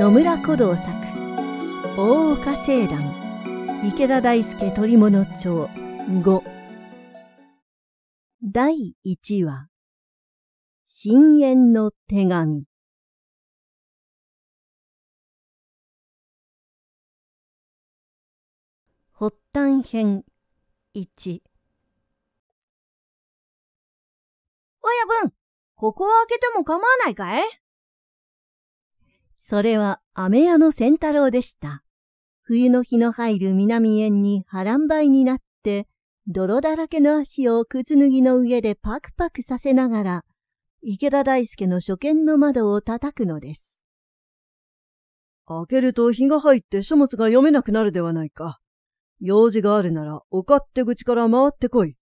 野村古道作大岡青蘭池田大輔鳥物帳5第1話深淵の手紙。発端編1親分、ここを開けても構わないかい？それは飴屋の仙太郎でした。冬の日の入る南園に波乱梅になって、泥だらけの足を靴脱ぎの上でパクパクさせながら、池田大輔の初見の窓を叩くのです。開けると日が入って書物が読めなくなるではないか。用事があるなら、お勝手口から回ってこい。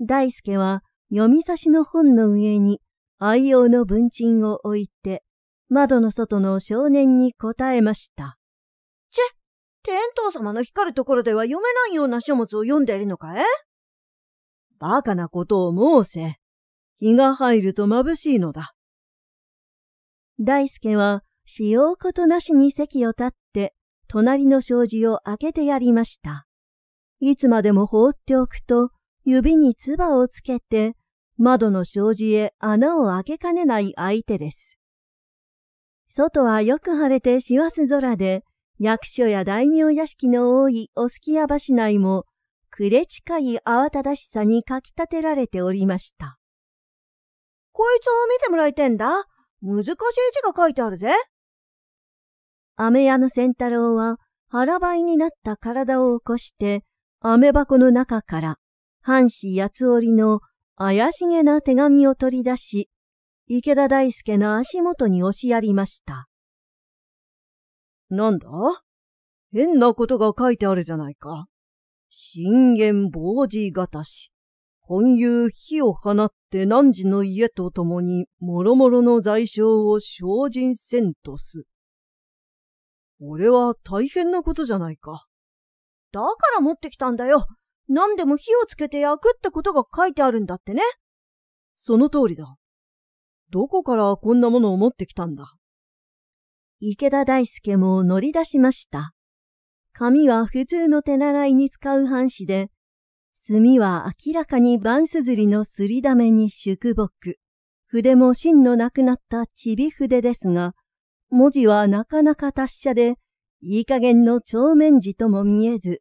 大輔は読み差しの本の上に愛用の文鎮を置いて、窓の外の少年に答えました。チェ、天道様の光るところでは読めないような書物を読んでいるのかいバカなことを申せ。日が入ると眩しいのだ。大輔は、しようことなしに席を立って、隣の障子を開けてやりました。いつまでも放っておくと、指に唾をつけて、窓の障子へ穴を開けかねない相手です。外はよく晴れて師走空で、役所や大名屋敷の多いおすきや橋内も、くれ近い慌ただしさにかき立てられておりました。こいつを見てもらいてんだ。難しい字が書いてあるぜ。飴屋の仙太郎は腹ばいになった体を起こして、飴箱の中から半紙八つ折りの怪しげな手紙を取り出し、池田大輔の足元に押しやりました。なんだ？変なことが書いてあるじゃないか。信玄防止型し、今夕火を放って汝の家と共に諸々の罪傷を精進せんとす。俺は大変なことじゃないか。だから持ってきたんだよ。何でも火をつけて焼くってことが書いてあるんだってね。その通りだ。どこからこんなものを持ってきたんだ？池田大輔も乗り出しました。紙は普通の手習いに使う半紙で、墨は明らかに番すずりのすりだめに宿木。筆も芯のなくなったちび筆ですが、文字はなかなか達者で、いい加減の帳面字とも見えず、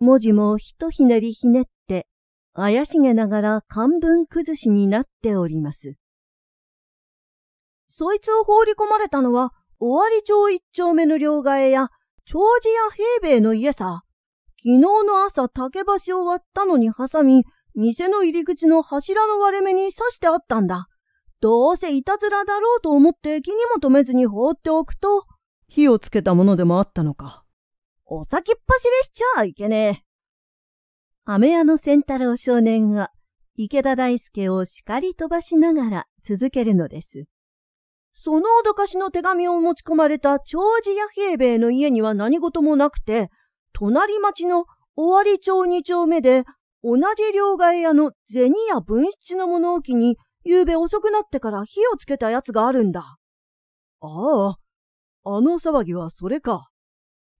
文字もひとひねりひねって、怪しげながら漢文崩しになっております。そいつを放り込まれたのは、尾張町一丁目の両替や、長寿屋平兵衛の家さ。昨日の朝竹橋を割ったのに挟み、店の入り口の柱の割れ目に刺してあったんだ。どうせいたずらだろうと思って気にも留めずに放っておくと、火をつけたものでもあったのか。お先っ走りしちゃいけねえ。飴屋の仙太郎少年が池田大輔を叱り飛ばしながら続けるのです。その脅かしの手紙を持ち込まれた長寿屋平兵衛の家には何事もなくて、隣町の尾張町二丁目で、同じ両替屋の銭や文七の物置に、夕べ遅くなってから火をつけたやつがあるんだ。ああ、あの騒ぎはそれか。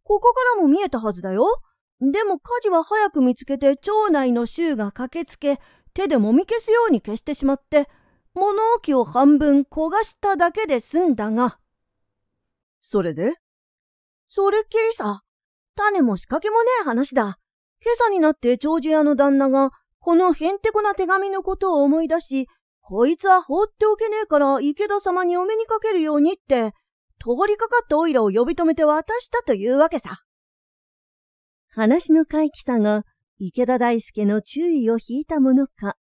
ここからも見えたはずだよ。でも火事は早く見つけて町内の衆が駆けつけ、手でもみ消すように消してしまって、物置を半分焦がしただけで済んだが。それで？それっきりさ。種も仕掛けもねえ話だ。今朝になって長寿屋の旦那が、このへんてこな手紙のことを思い出し、こいつは放っておけねえから池田様にお目にかけるようにって、通りかかったオイラを呼び止めて渡したというわけさ。話の怪奇さが池田大輔の注意を引いたものか、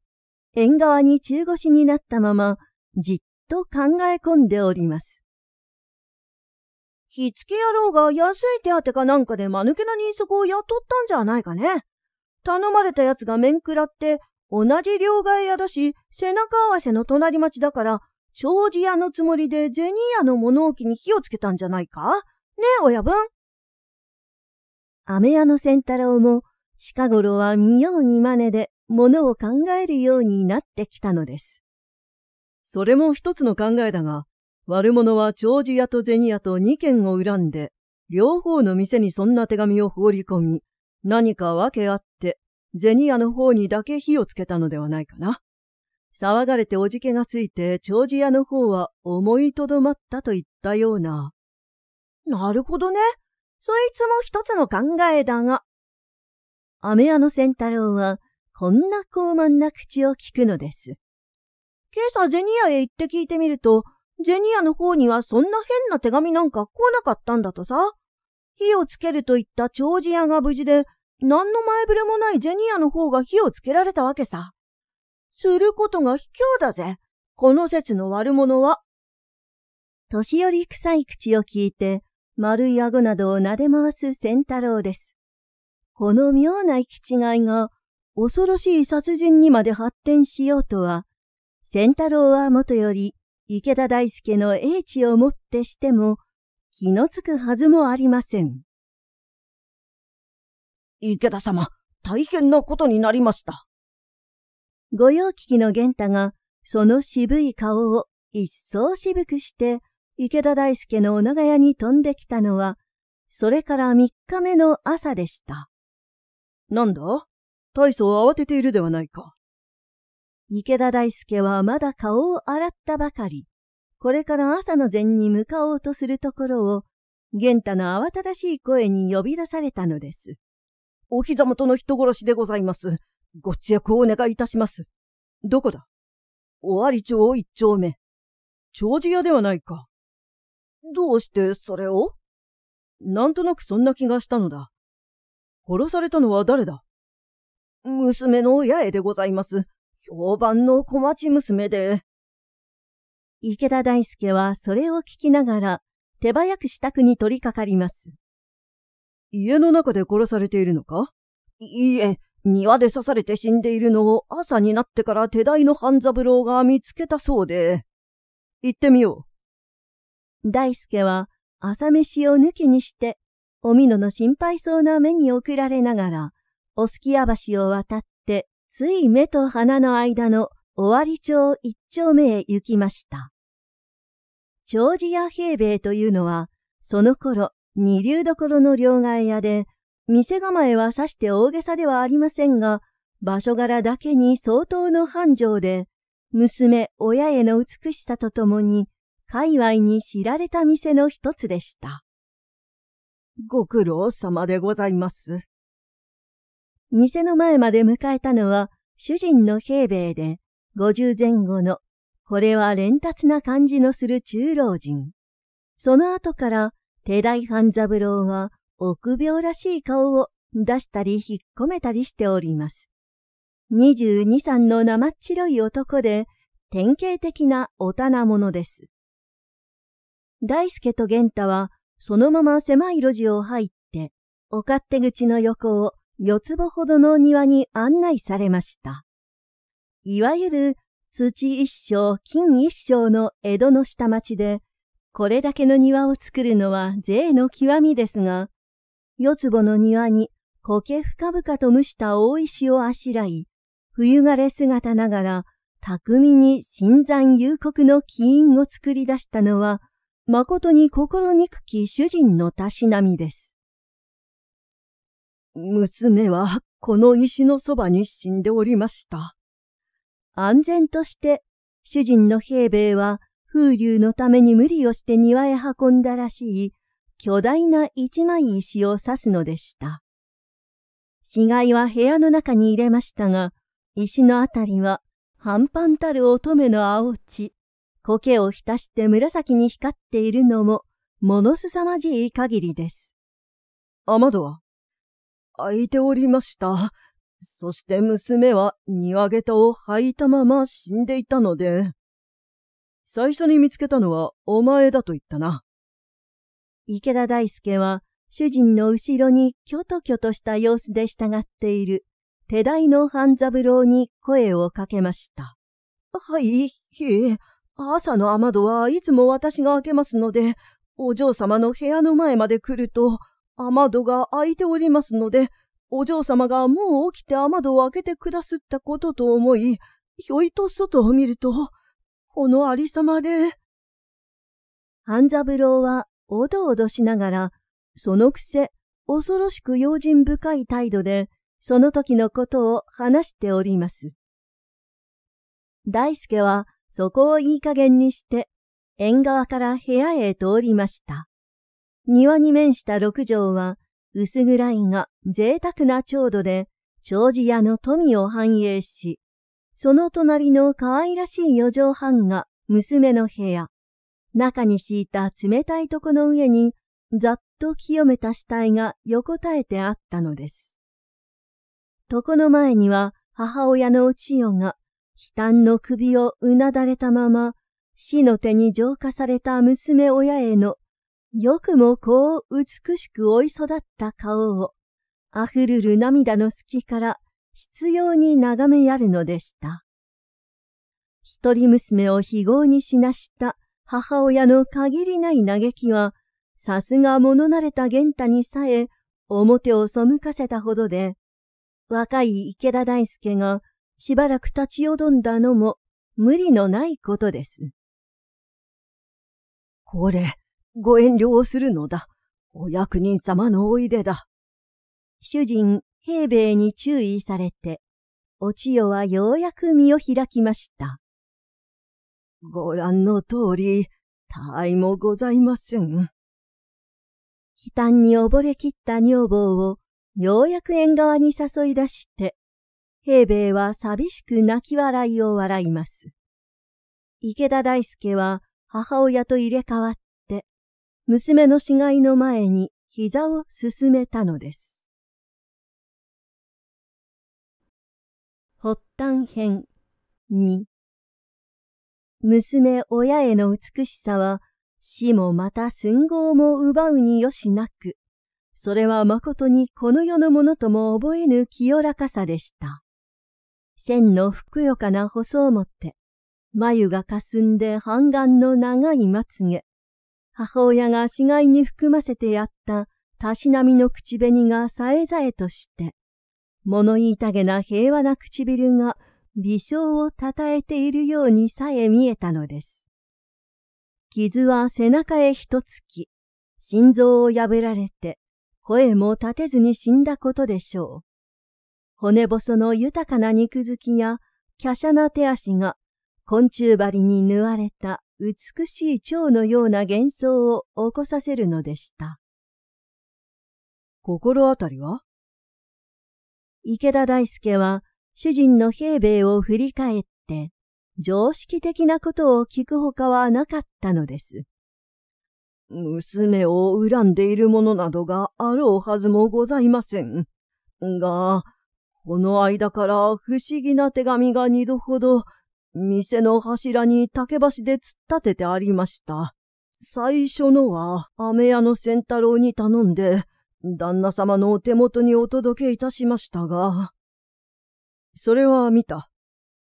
縁側に中腰になったまま、じっと考え込んでおります。火付け野郎が安い手当かなんかで間抜けな人足を雇ったんじゃないかね。頼まれた奴が面食らって、同じ両替屋だし、背中合わせの隣町だから、長寿屋のつもりで銭屋の物置に火をつけたんじゃないか？ねえ、親分。飴屋の仙太郎も、近頃は見ように真似で、ものを考えるようになってきたのです。それも一つの考えだが、悪者は長寿屋と銭屋と二軒を恨んで、両方の店にそんな手紙を放り込み、何か訳あって、銭屋の方にだけ火をつけたのではないかな。騒がれておじけがついて、長寿屋の方は思いとどまったといったような。なるほどね。そいつも一つの考えだが。雨屋の仙太郎は、こんな高慢な口を聞くのです。今朝銭屋へ行って聞いてみると、銭屋の方にはそんな変な手紙なんか来なかったんだとさ。火をつけると言った長寿屋が無事で、何の前触れもない銭屋の方が火をつけられたわけさ。することが卑怯だぜ。この説の悪者は。年寄り臭い口を聞いて、丸い顎などを撫で回す仙太郎です。この妙な行き違いが、恐ろしい殺人にまで発展しようとは、仙太郎はもとより池田大輔の英知をもってしても気のつくはずもありません。池田様、大変なことになりました。御用聞きの玄太がその渋い顔を一層渋くして池田大輔のお長屋に飛んできたのは、それから三日目の朝でした。なんだ？大層慌てているではないか。池田大輔はまだ顔を洗ったばかり、これから朝の前に向かおうとするところを、玄太の慌ただしい声に呼び出されたのです。お膝元の人殺しでございます。ご通訳をお願いいたします。どこだ？尾張町一丁目。長寿屋ではないか。どうしてそれを？なんとなくそんな気がしたのだ。殺されたのは誰だ？娘の八重でございます。評判の小町娘で。池田大輔はそれを聞きながら手早く支度に取り掛かります。家の中で殺されているのか？いいえ、庭で刺されて死んでいるのを朝になってから手代の半三郎が見つけたそうで。行ってみよう。大輔は朝飯を抜きにして、おみのの心配そうな目に送られながら、おすきや橋を渡ってつい目と鼻の間の尾張町一丁目へ行きました。長寿屋平兵衛というのは、その頃、二流どころの両替屋で、店構えはさして大げさではありませんが、場所柄だけに相当の繁盛で、娘、親への美しさとともに、界隈に知られた店の一つでした。ご苦労様でございます。店の前まで迎えたのは、主人の平兵衛で、五十前後の、これは連達な感じのする中老人。その後から、手代半三郎は、臆病らしい顔を出したり引っ込めたりしております。二十二三の生っ白い男で、典型的なお棚者です。大輔と玄太は、そのまま狭い路地を入って、お勝手口の横を四坪ほどの庭に案内されました。いわゆる土一生、金一生の江戸の下町で、これだけの庭を作るのは税の極みですが、四坪の庭に苔深々と蒸した大石をあしらい、冬枯れ姿ながら、巧みに新山幽谷の起因を作り出したのは、誠に心憎き主人のたしなみです。娘はこの石のそばに死んでおりました。安全として主人の平兵衛は風流のために無理をして庭へ運んだらしい巨大な一枚石を刺すのでした。死骸は部屋の中に入れましたが、石のあたりは半端たる乙女の青地、苔を浸して紫に光っているのも、ものすさまじい限りです。雨戸は？開いておりました。そして娘は庭下駄を履いたまま死んでいたので。最初に見つけたのはお前だと言ったな。池田大輔は主人の後ろにキョトキョとした様子で従っている手代の半三郎に声をかけました。はい、いえ、朝の雨戸はいつも私が開けますので、お嬢様の部屋の前まで来ると、雨戸が開いておりますので、お嬢様がもう起きて雨戸を開けてくだすったことと思い、ひょいと外を見ると、このありさまで。半三郎はおどおどしながら、そのくせ恐ろしく用心深い態度で、その時のことを話しております。大助はそこをいい加減にして、縁側から部屋へ通りました。庭に面した六畳は、薄暗いが贅沢な調度で、長寿屋の富を繁栄し、その隣の可愛らしい四畳半が娘の部屋。中に敷いた冷たい床の上に、ざっと清めた死体が横たえてあったのです。床の前には母親のお千代が、悲嘆の首をうなだれたまま、死の手に浄化された娘親への、よくもこう美しく追い育った顔を、溢るる涙の隙から必要に眺めやるのでした。一人娘を非業にしなした母親の限りない嘆きは、さすが物慣れた玄太にさえ表を背かせたほどで、若い池田大輔がしばらく立ちよどんだのも無理のないことです。これ、ご遠慮をするのだ。お役人様のおいでだ。主人、平兵衛に注意されて、お千代はようやく身を開きました。ご覧の通り、他愛もございません。悲嘆に溺れきった女房をようやく縁側に誘い出して、平兵衛は寂しく泣き笑いを笑います。池田大輔は母親と入れ替わっ、娘の死骸の前に膝を進めたのです。発端編2娘親への美しさは死もまた寸豪も奪うによしなく、それは誠にこの世のものとも覚えぬ清らかさでした。線のふくよかな細表、眉が霞んで半眼の長いまつげ、母親が死骸に含ませてやったたしなみの口紅がさえざえとして、物言いたげな平和な唇が微笑をたたえているようにさえ見えたのです。傷は背中へ一突き、心臓を破られて、声も立てずに死んだことでしょう。骨細の豊かな肉付きや華奢な手足が昆虫針に縫われた美しい蝶のような幻想を起こさせるのでした。心当たりは？池田大輔は主人の平兵衛を振り返って常識的なことを聞くほかはなかったのです。娘を恨んでいるものなどがあろうはずもございません。が、この間から不思議な手紙が二度ほど、店の柱に竹橋で突っ立ててありました。最初のは、飴屋の仙太郎に頼んで、旦那様のお手元にお届けいたしましたが、それは見た。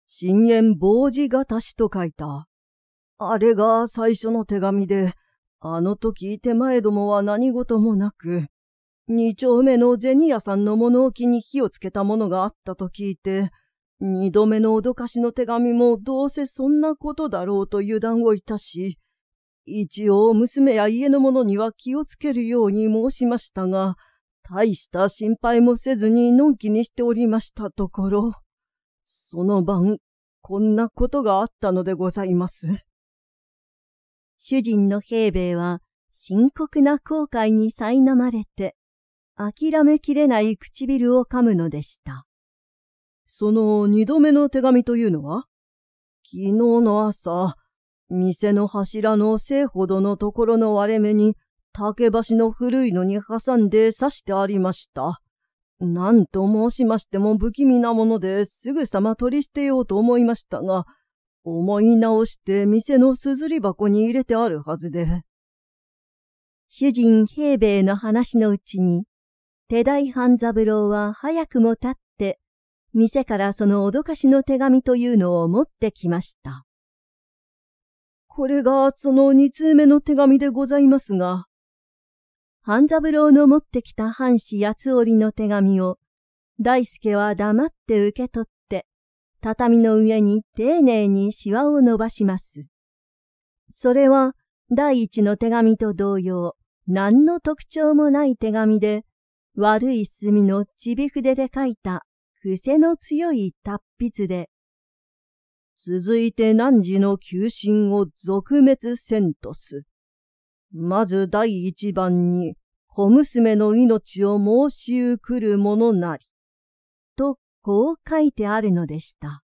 深淵防止型しと書いた。あれが最初の手紙で、あの時手前どもは何事もなく、二丁目の銭屋さんの物置に火をつけたものがあったと聞いて、二度目の脅かしの手紙もどうせそんなことだろうと油断をいたし、一応娘や家の者には気をつけるように申しましたが、大した心配もせずにのんきにしておりましたところ、その晩、こんなことがあったのでございます。主人の平兵衛は深刻な後悔に苛まれて、諦めきれない唇を噛むのでした。その二度目の手紙というのは？昨日の朝、店の柱の背ほどのところの割れ目に竹橋の古いのに挟んで刺してありました。何と申しましても不気味なものですぐさま取り捨てようと思いましたが、思い直して店のすずり箱に入れてあるはずで。主人平兵衛の話のうちに、手代半三郎は早くも立って、店からその脅かしの手紙というのを持ってきました。これがその二通目の手紙でございますが、半三郎の持ってきた半紙八つ折りの手紙を、大助は黙って受け取って、畳の上に丁寧にシワを伸ばします。それは第一の手紙と同様、何の特徴もない手紙で、悪い墨のちび筆で書いた癖の強い達筆で、続いて汝の求心を続滅せんとす。まず第一番に、小娘の命を申し受くるものなり。と、こう書いてあるのでした。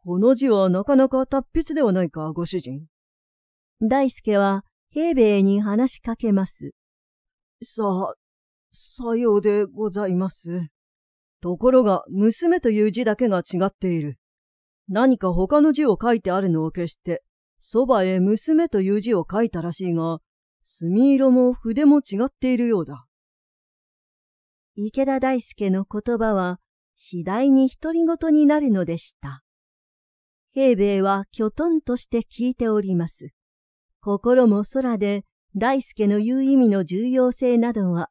この字はなかなか達筆ではないか、ご主人。大助は平兵衛に話しかけます。さ、さようでございます。ところが、娘という字だけが違っている。何か他の字を書いてあるのを消して、そばへ娘という字を書いたらしいが、墨色も筆も違っているようだ。池田大輔の言葉は次第に独り言になるのでした。平兵衛はきょとんとして聞いております。心も空で大輔の言う意味の重要性などは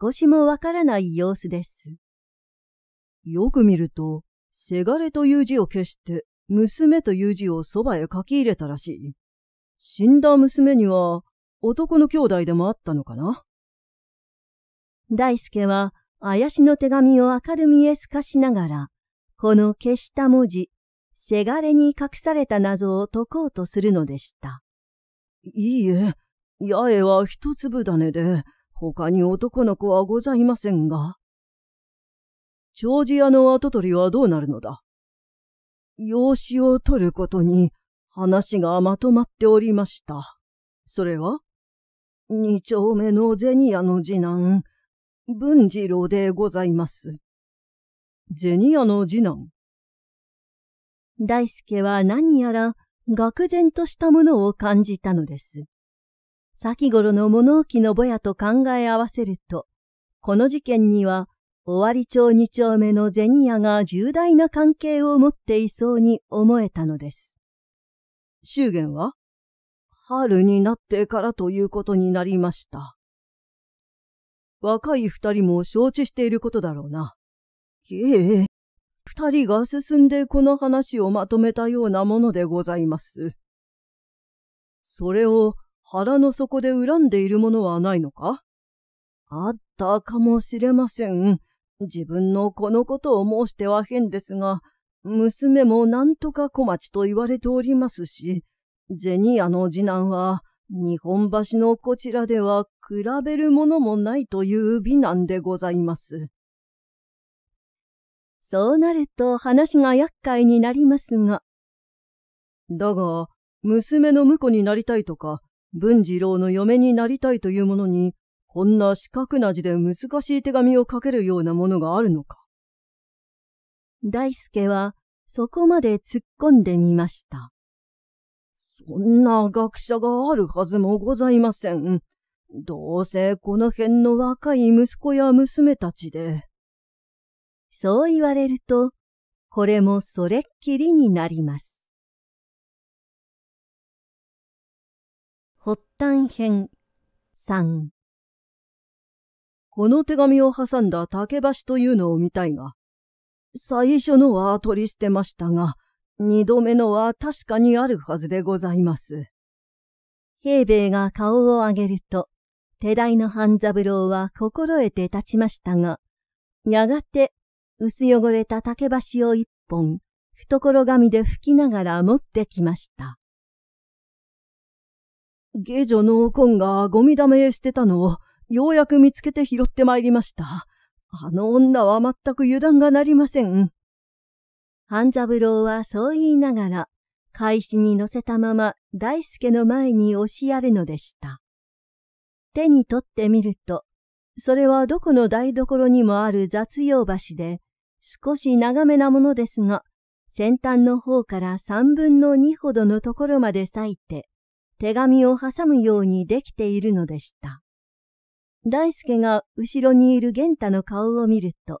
少しもわからない様子です。よく見ると、せがれという字を消して、娘という字をそばへ書き入れたらしい。死んだ娘には男の兄弟でもあったのかな？大輔は怪しの手紙を明るみへ透かしながら、この消した文字、せがれに隠された謎を解こうとするのでした。いいえ、八重は一粒種で、他に男の子はございませんが。長寿屋の跡取りはどうなるのだ？養子を取ることに話がまとまっておりました。それは？二丁目の銭屋の次男、文次郎でございます。銭屋の次男？大輔は何やら愕然としたものを感じたのです。先頃の物置のぼやと考え合わせると、この事件には尾張町二丁目の銭屋が重大な関係を持っていそうに思えたのです。祝言は？春になってからということになりました。若い二人も承知していることだろうな。ええ、二人が進んでこの話をまとめたようなものでございます。それを腹の底で恨んでいるものはないのか？あったかもしれません。自分のこのことを申しては変ですが、娘もなんとか小町と言われておりますし、銭屋の次男は、日本橋のこちらでは比べるものもないという美男でございます。そうなると話が厄介になりますが。だが、娘の婿になりたいとか、文次郎の嫁になりたいというものに、こんな四角な字で難しい手紙を書けるようなものがあるのか？大輔はそこまで突っ込んでみました。そんな学者があるはずもございません。どうせこの辺の若い息子や娘たちで。そう言われると、これもそれっきりになります。発端編3この手紙を挟んだ竹橋というのを見たいが、最初のは取り捨てましたが、二度目のは確かにあるはずでございます。平兵衛が顔を上げると、手代の半三郎は心得て立ちましたが、やがて薄汚れた竹橋を一本、懐紙で拭きながら持ってきました。下女の根がゴミ溜めへ捨てたのをようやく見つけて拾ってまいりました。あの女は全く油断がなりません。半三郎はそう言いながら、返しに乗せたまま大助の前に押しやるのでした。手に取ってみると、それはどこの台所にもある雑用橋で、少し長めなものですが、先端の方から三分の二ほどのところまで裂いて、手紙を挟むようにできているのでした。大助が後ろにいる玄太の顔を見ると、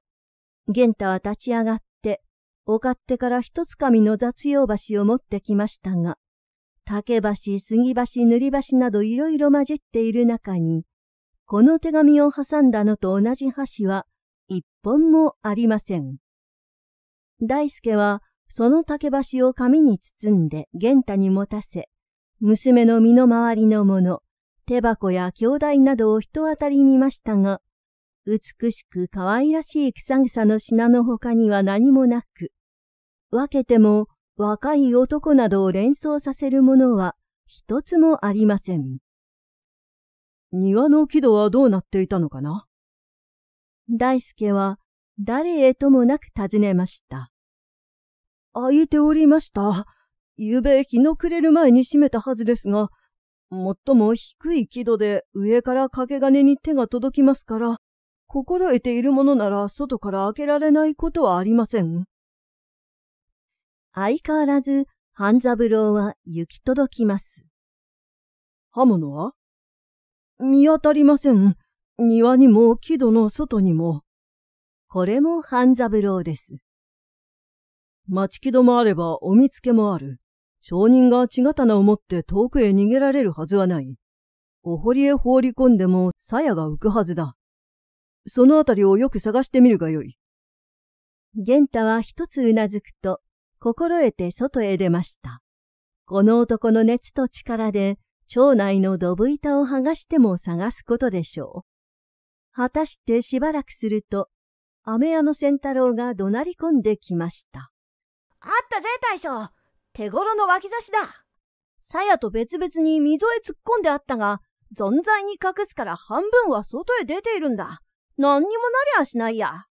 玄太は立ち上がって、お勝手から一つかみの雑用橋を持ってきましたが、竹橋、杉橋、塗り橋などいろいろ混じっている中に、この手紙を挟んだのと同じ橋は一本もありません。大助はその竹橋を紙に包んで玄太に持たせ、娘の身の回りのもの、手箱や兄弟などを人当たり見ましたが、美しく可愛らしい草草の品の他には何もなく、分けても若い男などを連想させるものは一つもありません。庭の木戸はどうなっていたのかな？大輔は誰へともなく尋ねました。開いておりました。ゆうべ日の暮れる前に閉めたはずですが、もっとも低い木戸で上から掛け金に手が届きますから、心得ているものなら外から開けられないことはありません。相変わらず半三郎は行き届きます。刃物は？見当たりません。庭にも木戸の外にも。これも半三郎です。町木戸もあればお見つけもある。証人が血刀を持って遠くへ逃げられるはずはない。お堀へ放り込んでも鞘が浮くはずだ。そのあたりをよく探してみるがよい。玄太は一つうなずくと、心得て外へ出ました。この男の熱と力で、町内のドブ板を剥がしても探すことでしょう。果たしてしばらくすると、飴屋の仙太郎が怒鳴り込んできました。あったぜ大将手頃の脇差しだ鞘と別々に溝へ突っ込んであったが、存在に隠すから半分は外へ出ているんだ。何にもなりゃしないや。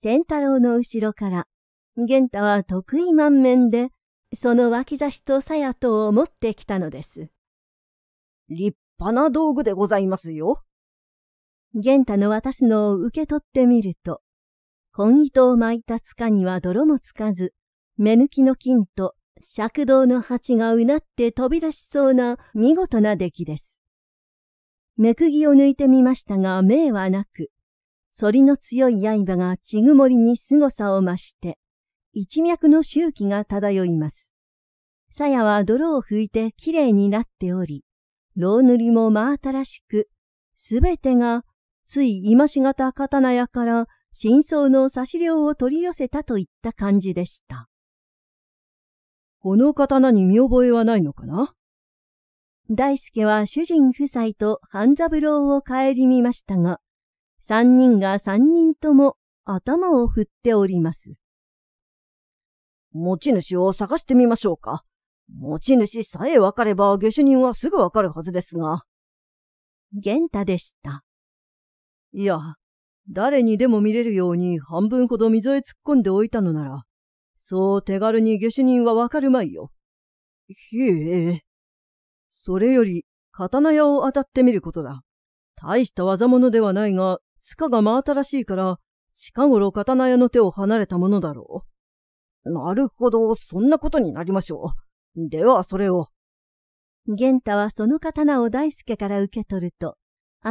仙太郎の後ろから、玄太は得意満面で、その脇差しと鞘とを持ってきたのです。立派な道具でございますよ。玄太の渡すのを受け取ってみると、紺糸を巻いた塚には泥もつかず、目抜きの金と尺道の鉢がうなって飛び出しそうな見事な出来です。目釘を抜いてみましたが、命はなく、反りの強い刃が血曇りに凄さを増して、一脈の周期が漂います。鞘は泥を拭いてきれいになっており、牢塗りも真新しく、すべてが、つい今しがた刀屋から真相の差し量を取り寄せたといった感じでした。この刀に見覚えはないのかな？大輔は主人夫妻と半三郎を顧みましたが、三人が三人とも頭を振っております。持ち主を探してみましょうか。持ち主さえわかれば下手人はすぐわかるはずですが。玄太でした。いや、誰にでも見れるように半分ほど溝へ突っ込んでおいたのなら、そう手軽に下手人はわかるまいよ。へえ。それより、刀屋を当たってみることだ。大した技物ではないが、塚が真新しいから、近頃刀屋の手を離れたものだろう。なるほど、そんなことになりましょう。では、それを。玄太はその刀を大輔から受け取ると、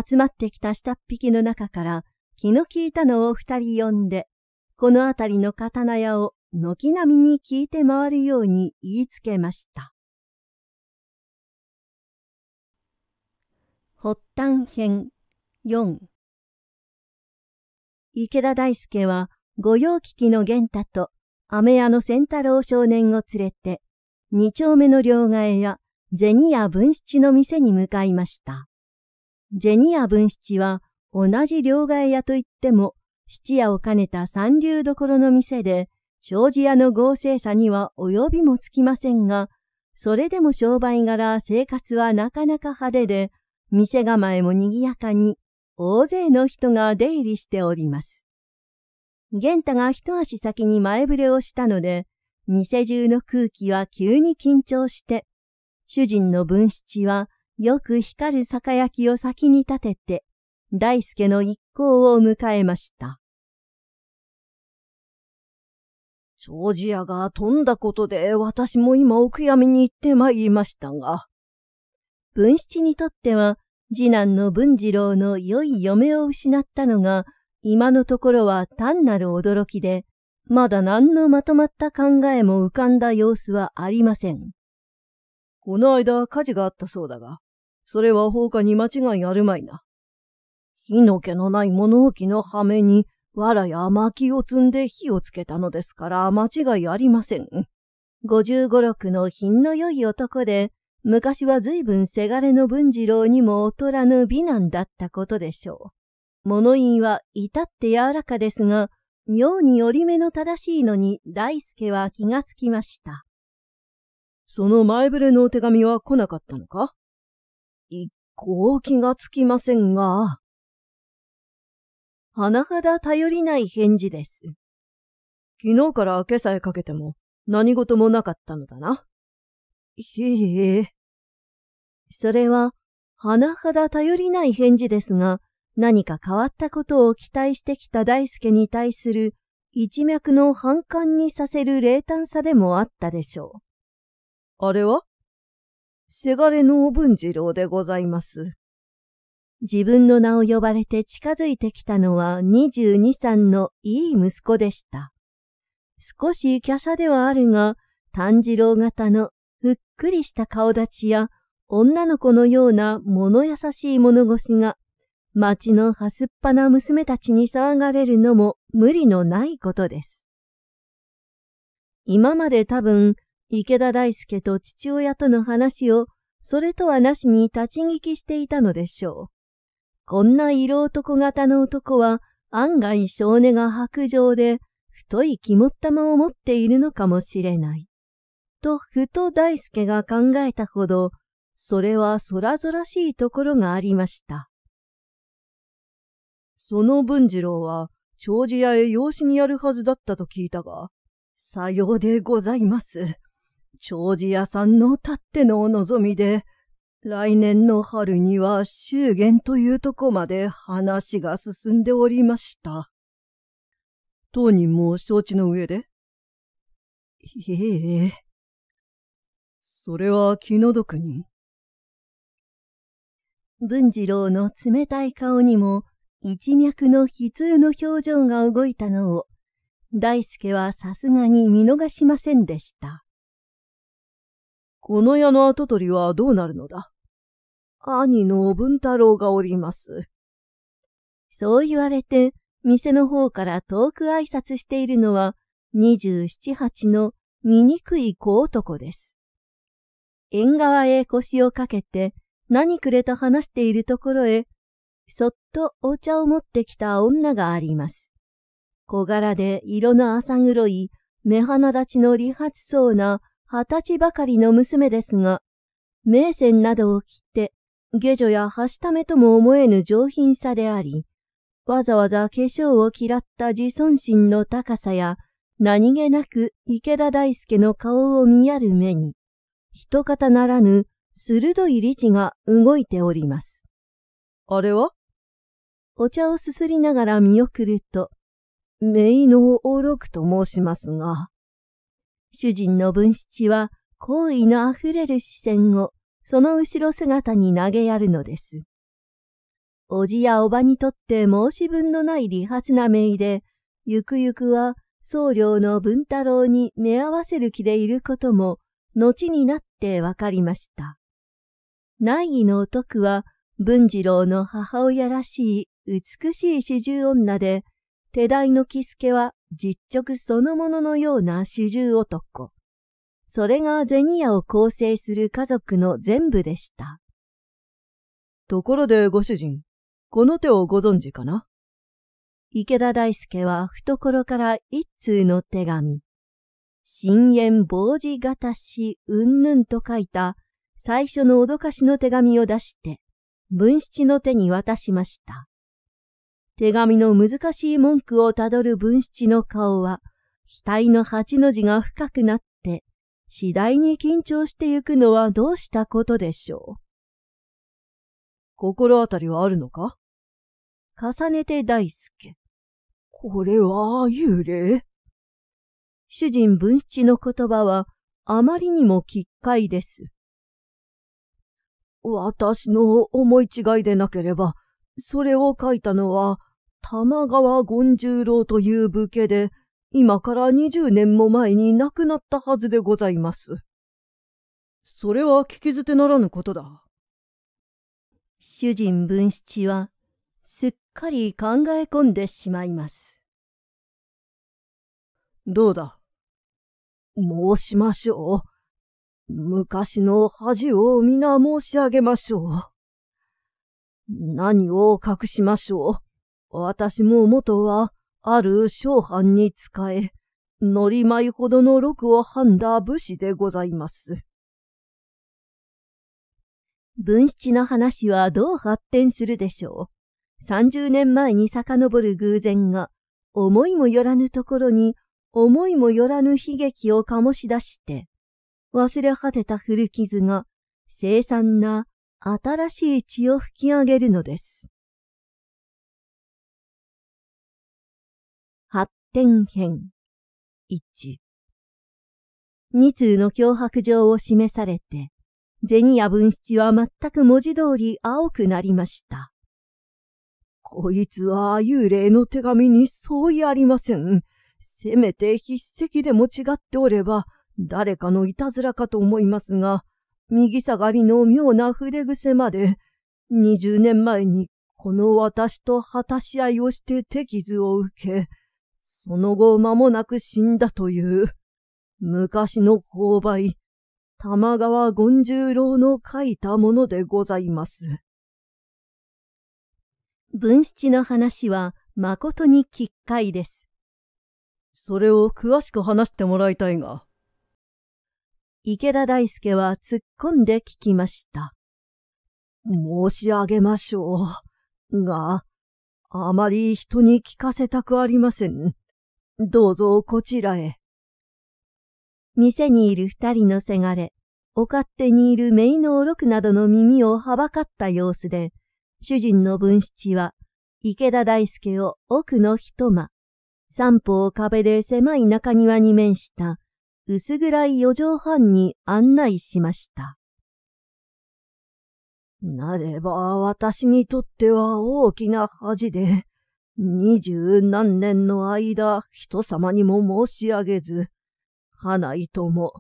集まってきた下っ引きの中から気の利いたのを二人呼んで、この辺りの刀屋を軒並みに聞いて回るように言いつけました。発端編4池田大輔は御用聞きの玄太と飴屋の仙太郎少年を連れて二丁目の両替や銭屋文七の店に向かいました。銭屋文七は同じ両替屋といっても七夜を兼ねた三流どころの店で障子屋の合成さには及びもつきませんが、それでも商売柄生活はなかなか派手で、店構えも賑やかに、大勢の人が出入りしております。玄太が一足先に前触れをしたので、店中の空気は急に緊張して、主人の文七はよく光る酒焼きを先に立てて、大助の一行を迎えました。長寿屋が飛んだことで私も今お悔やみに行ってまいりましたが、文七にとっては、次男の文次郎の良い嫁を失ったのが、今のところは単なる驚きで、まだ何のまとまった考えも浮かんだ様子はありません。この間火事があったそうだが、それは放火に間違いあるまいな。火の気のない物置の羽目に、藁や薪を積んで火をつけたのですから間違いありません。五十五六の品の良い男で、昔は随分せがれの文次郎にも劣らぬ美男だったことでしょう。物言いは至って柔らかですが、妙に折り目の正しいのに大輔は気がつきました。その前触れのお手紙は来なかったのか？一向気がつきませんが。甚だ頼りない返事です。昨日から明けさえかけても何事もなかったのだな。へえ。それは、甚だ頼りない返事ですが、何か変わったことを期待してきた大輔に対する一脈の反感にさせる冷淡さでもあったでしょう。あれは？せがれのお文次郎でございます。自分の名を呼ばれて近づいてきたのは22、3のいい息子でした。少し華奢ではあるが、炭治郎型のふっくりした顔立ちや女の子のような物優しい物腰が、町のはすっぱな娘たちに騒がれるのも無理のないことです。今まで多分、池田大輔と父親との話を、それとはなしに立ち聞きしていたのでしょう。こんな色男型の男は、案外少年が白状で、太い肝っ玉を持っているのかもしれない。と、ふと大輔が考えたほど、それは空らしいところがありました。その文次郎は、長寿屋へ養子にやるはずだったと聞いたが、さようでございます。長寿屋さんのたってのお望みで、来年の春には祝言というとこまで話が進んでおりました。当人も承知の上で？ええ。それは気の毒に。文次郎の冷たい顔にも一脈の悲痛の表情が動いたのを、大輔はさすがに見逃しませんでした。この矢の跡取りはどうなるのだ？兄の文太郎がおります。そう言われて、店の方から遠く挨拶しているのは、二十七八の醜い小男です。縁側へ腰をかけて何くれと話しているところへ、そっとお茶を持ってきた女があります。小柄で色の浅黒い、目鼻立ちの理髪そうな二十歳ばかりの娘ですが、名線などを切って、下女やはしためとも思えぬ上品さであり、わざわざ化粧を嫌った自尊心の高さや、何気なく池田大輔の顔を見やる目に、一方ならぬ鋭い理智が動いております。あれは？お茶をすすりながら見送ると、名のおろくと申しますが、主人の文七は好意のあふれる視線をその後ろ姿に投げやるのです。おじやおばにとって申し分のない理髪なめいで、ゆくゆくは僧侶の文太郎に目合わせる気でいることも後になってわかりました。内儀の男は文次郎の母親らしい美しい四十女で、手代の木助は実直そのもののような四十男。それが銭屋を構成する家族の全部でした。ところでご主人、この手をご存知かな？池田大輔は懐から一通の手紙。深淵防止型しうんぬんと書いた最初の脅かしの手紙を出して、文七の手に渡しました。手紙の難しい文句をたどる文七の顔は、額の八の字が深くなって、次第に緊張してゆくのはどうしたことでしょう？心当たりはあるのか？重ねて大輔。これは幽霊？主人文七の言葉はあまりにも奇怪です。私の思い違いでなければ、それを書いたのは玉川権十郎という武家で、今から二十年も前に亡くなったはずでございます。それは聞き捨てならぬことだ。主人文七は、すっかり考え込んでしまいます。どうだ？申しましょ昔の恥を皆申し上げましょう。何を隠しましょう？私も元は、ある商藩に仕え、乗り舞ほどの禄をはんだ武士でございます。文七の話はどう発展するでしょう。三十年前に遡る偶然が、思いもよらぬところに思いもよらぬ悲劇を醸し出して、忘れ果てた古傷が凄惨な新しい血を吹き上げるのです。発展編1二通の脅迫状を示されて、銭や文七は全く文字通り青くなりました。こいつは幽霊の手紙に相違ありません。せめて筆跡でも違っておれば、誰かのいたずらかと思いますが、右下がりの妙な筆癖まで、二十年前にこの私と果たし合いをして手傷を受け、その後間もなく死んだという、昔の勾配、玉川権十郎の書いたものでございます。文七の話は誠に奇怪です。それを詳しく話してもらいたいが。池田大輔は突っ込んで聞きました。申し上げましょう。が、あまり人に聞かせたくありません。どうぞこちらへ。店にいる二人のせがれ、お勝手にいる姪のおろくなどの耳をはばかった様子で、主人の文七は、池田大輔を奥の一間、三方壁で狭い中庭に面した薄暗い四畳半に案内しました。なれば私にとっては大きな恥で、二十何年の間人様にも申し上げず、花井とも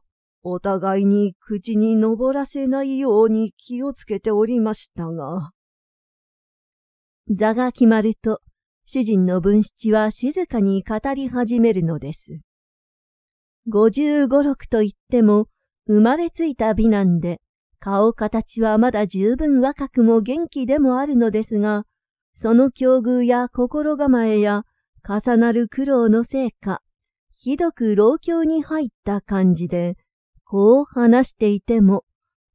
お互いに口に登らせないように気をつけておりましたが。座が決まると、主人の文七は静かに語り始めるのです。五十五六と言っても、生まれついた美男で、顔形はまだ十分若くも元気でもあるのですが、その境遇や心構えや重なる苦労のせいか、ひどく老境に入った感じで、こう話していても、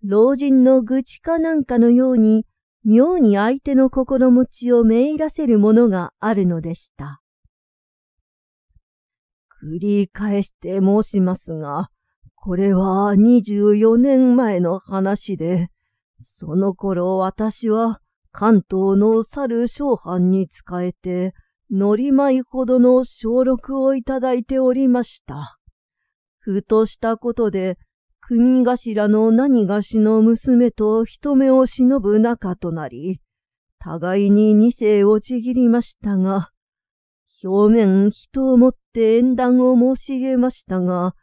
老人の愚痴かなんかのように、妙に相手の心持ちをめいらせるものがあるのでした。繰り返して申しますが、これは24年前の話で、その頃私は関東の猿商藩に仕えて、乗り舞ほどの小禄をいただいておりました。ふとしたことで、組頭の何がしの娘と人目を忍ぶ仲となり、互いに二世をちぎりましたが、表面人をもって縁談を申し入れましたが、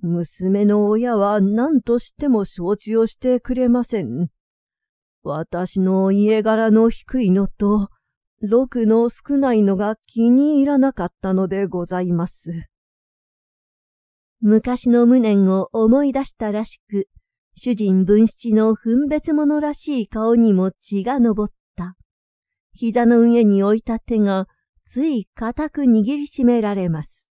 娘の親は何としても承知をしてくれません。私の家柄の低いのと、禄の少ないのが気に入らなかったのでございます。昔の無念を思い出したらしく、主人分七の分別者らしい顔にも血が昇った。膝の上に置いた手が、つい固く握りしめられます。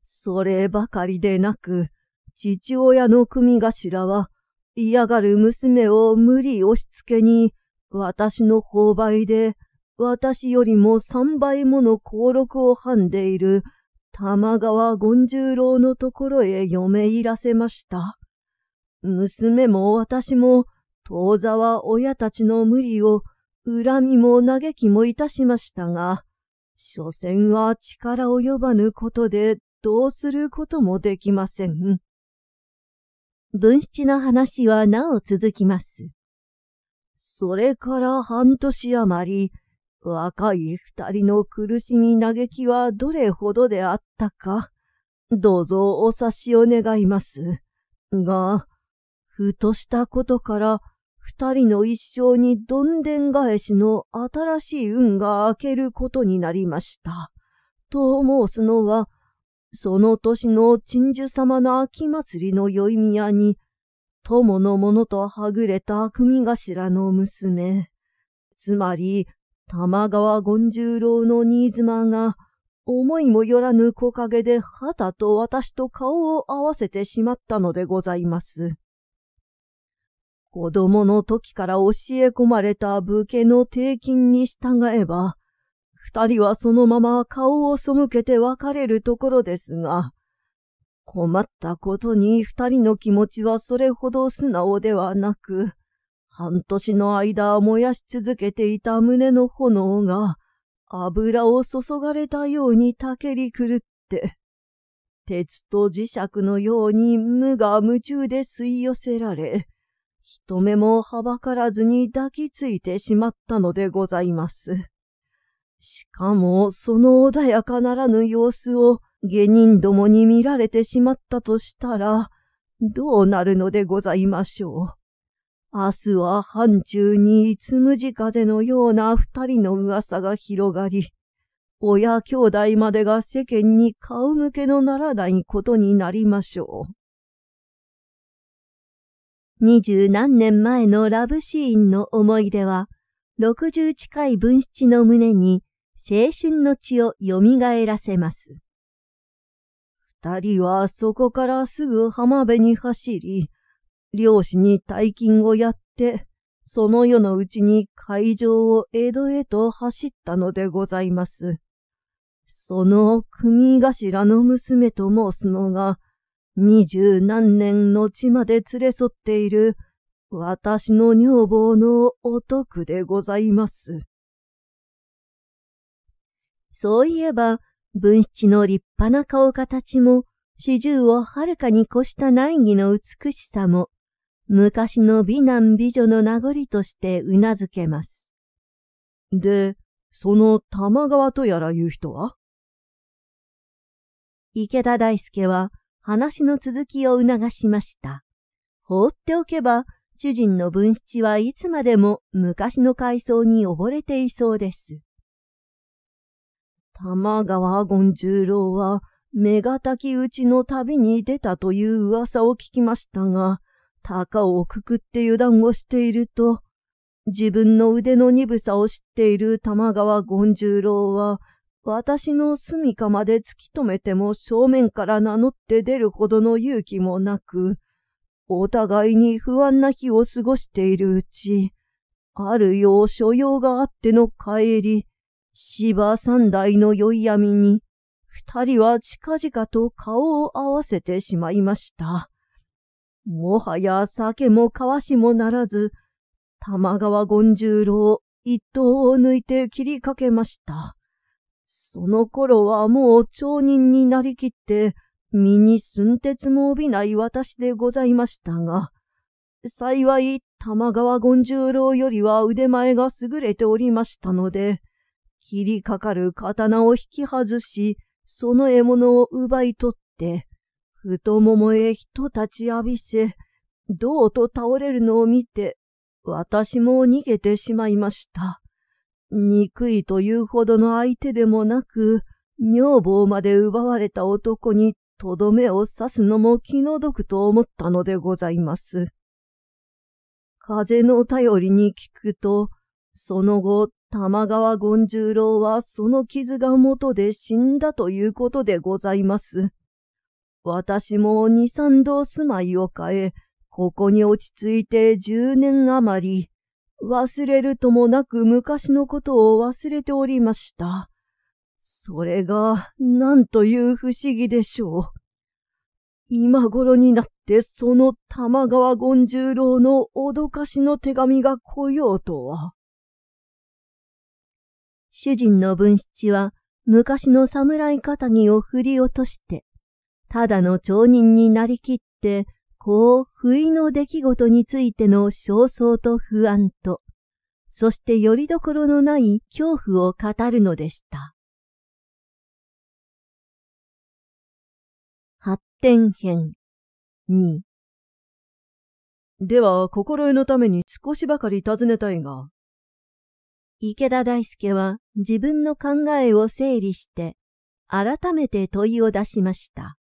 そればかりでなく、父親の組頭は、嫌がる娘を無理押し付けに、私の購買で、私よりも三倍もの功禄をはんでいる玉川権十郎のところへ嫁入らせました。娘も私も当座は親たちの無理を恨みも嘆きもいたしましたが、所詮は力及ばぬことでどうすることもできません。文七の話はなお続きます。それから半年余り、若い二人の苦しみ嘆きはどれほどであったか、どうぞお察しを願います。が、ふとしたことから二人の一生にどんでん返しの新しい運が明けることになりました。と申すのは、その年の鎮守様の秋祭りの宵宮に、友の者とはぐれた組頭の娘、つまり玉川権十郎の新妻が、思いもよらぬ木陰で旗と私と顔を合わせてしまったのでございます。子供の時から教え込まれた武家の定金に従えば、二人はそのまま顔を背けて別れるところですが、困ったことに二人の気持ちはそれほど素直ではなく、半年の間燃やし続けていた胸の炎が油を注がれたようにたけり狂って、鉄と磁石のように無我夢中で吸い寄せられ、人目もはばからずに抱きついてしまったのでございます。しかも、その穏やかならぬ様子を下人どもに見られてしまったとしたら、どうなるのでございましょう？明日は範中につむじ風のような二人の噂が広がり、親兄弟までが世間に顔向けのならないことになりましょう。二十何年前のラブシーンの思い出は、六十近い分七の胸に青春の血を蘇らせます。二人はそこからすぐ浜辺に走り、漁師に大金をやって、その夜のうちに海上を江戸へと走ったのでございます。その組頭の娘と申すのが、二十何年の地まで連れ添っている私の女房のお徳でございます。そういえば、文七の立派な顔形も、四十をはるかに越した内儀の美しさも、昔の美男美女の名残としてうなずけます。で、その玉川とやらいう人は？池田大輔は、話の続きを促しました。放っておけば、主人の文七はいつまでも昔の階層に溺れていそうです。玉川権十郎は、目がたきうちの旅に出たという噂を聞きましたが、高をくくって油断をしていると、自分の腕の鈍さを知っている玉川権十郎は、私の住処まで突き止めても正面から名乗って出るほどの勇気もなく、お互いに不安な日を過ごしているうち、あるよう所用があっての帰り、芝三代の宵闇に、二人は近々と顔を合わせてしまいました。もはや酒も交わしもならず、玉川権十郎一刀を抜いて切りかけました。その頃はもう町人になりきって、身に寸鉄も帯びない私でございましたが、幸い玉川権十郎よりは腕前が優れておりましたので、切りかかる刀を引き外し、その獲物を奪い取って、太ももへ人立ち浴びせ、どうと倒れるのを見て、私も逃げてしまいました。憎いというほどの相手でもなく、女房まで奪われた男にとどめを刺すのも気の毒と思ったのでございます。風の頼りに聞くと、その後、玉川権十郎はその傷が元で死んだということでございます。私も二三度住まいを変え、ここに落ち着いて十年余り、忘れるともなく昔のことを忘れておりました。それが、なんという不思議でしょう。今頃になってその玉川権十郎の脅かしの手紙が来ようとは。主人の文七は昔の侍仇を振り落として、ただの町人になりきってこう、不意の出来事についての焦燥と不安と、そしてよりどころのない恐怖を語るのでした。発展編2では、心得のために少しばかり尋ねたいが。池田大輔は自分の考えを整理して、改めて問いを出しました。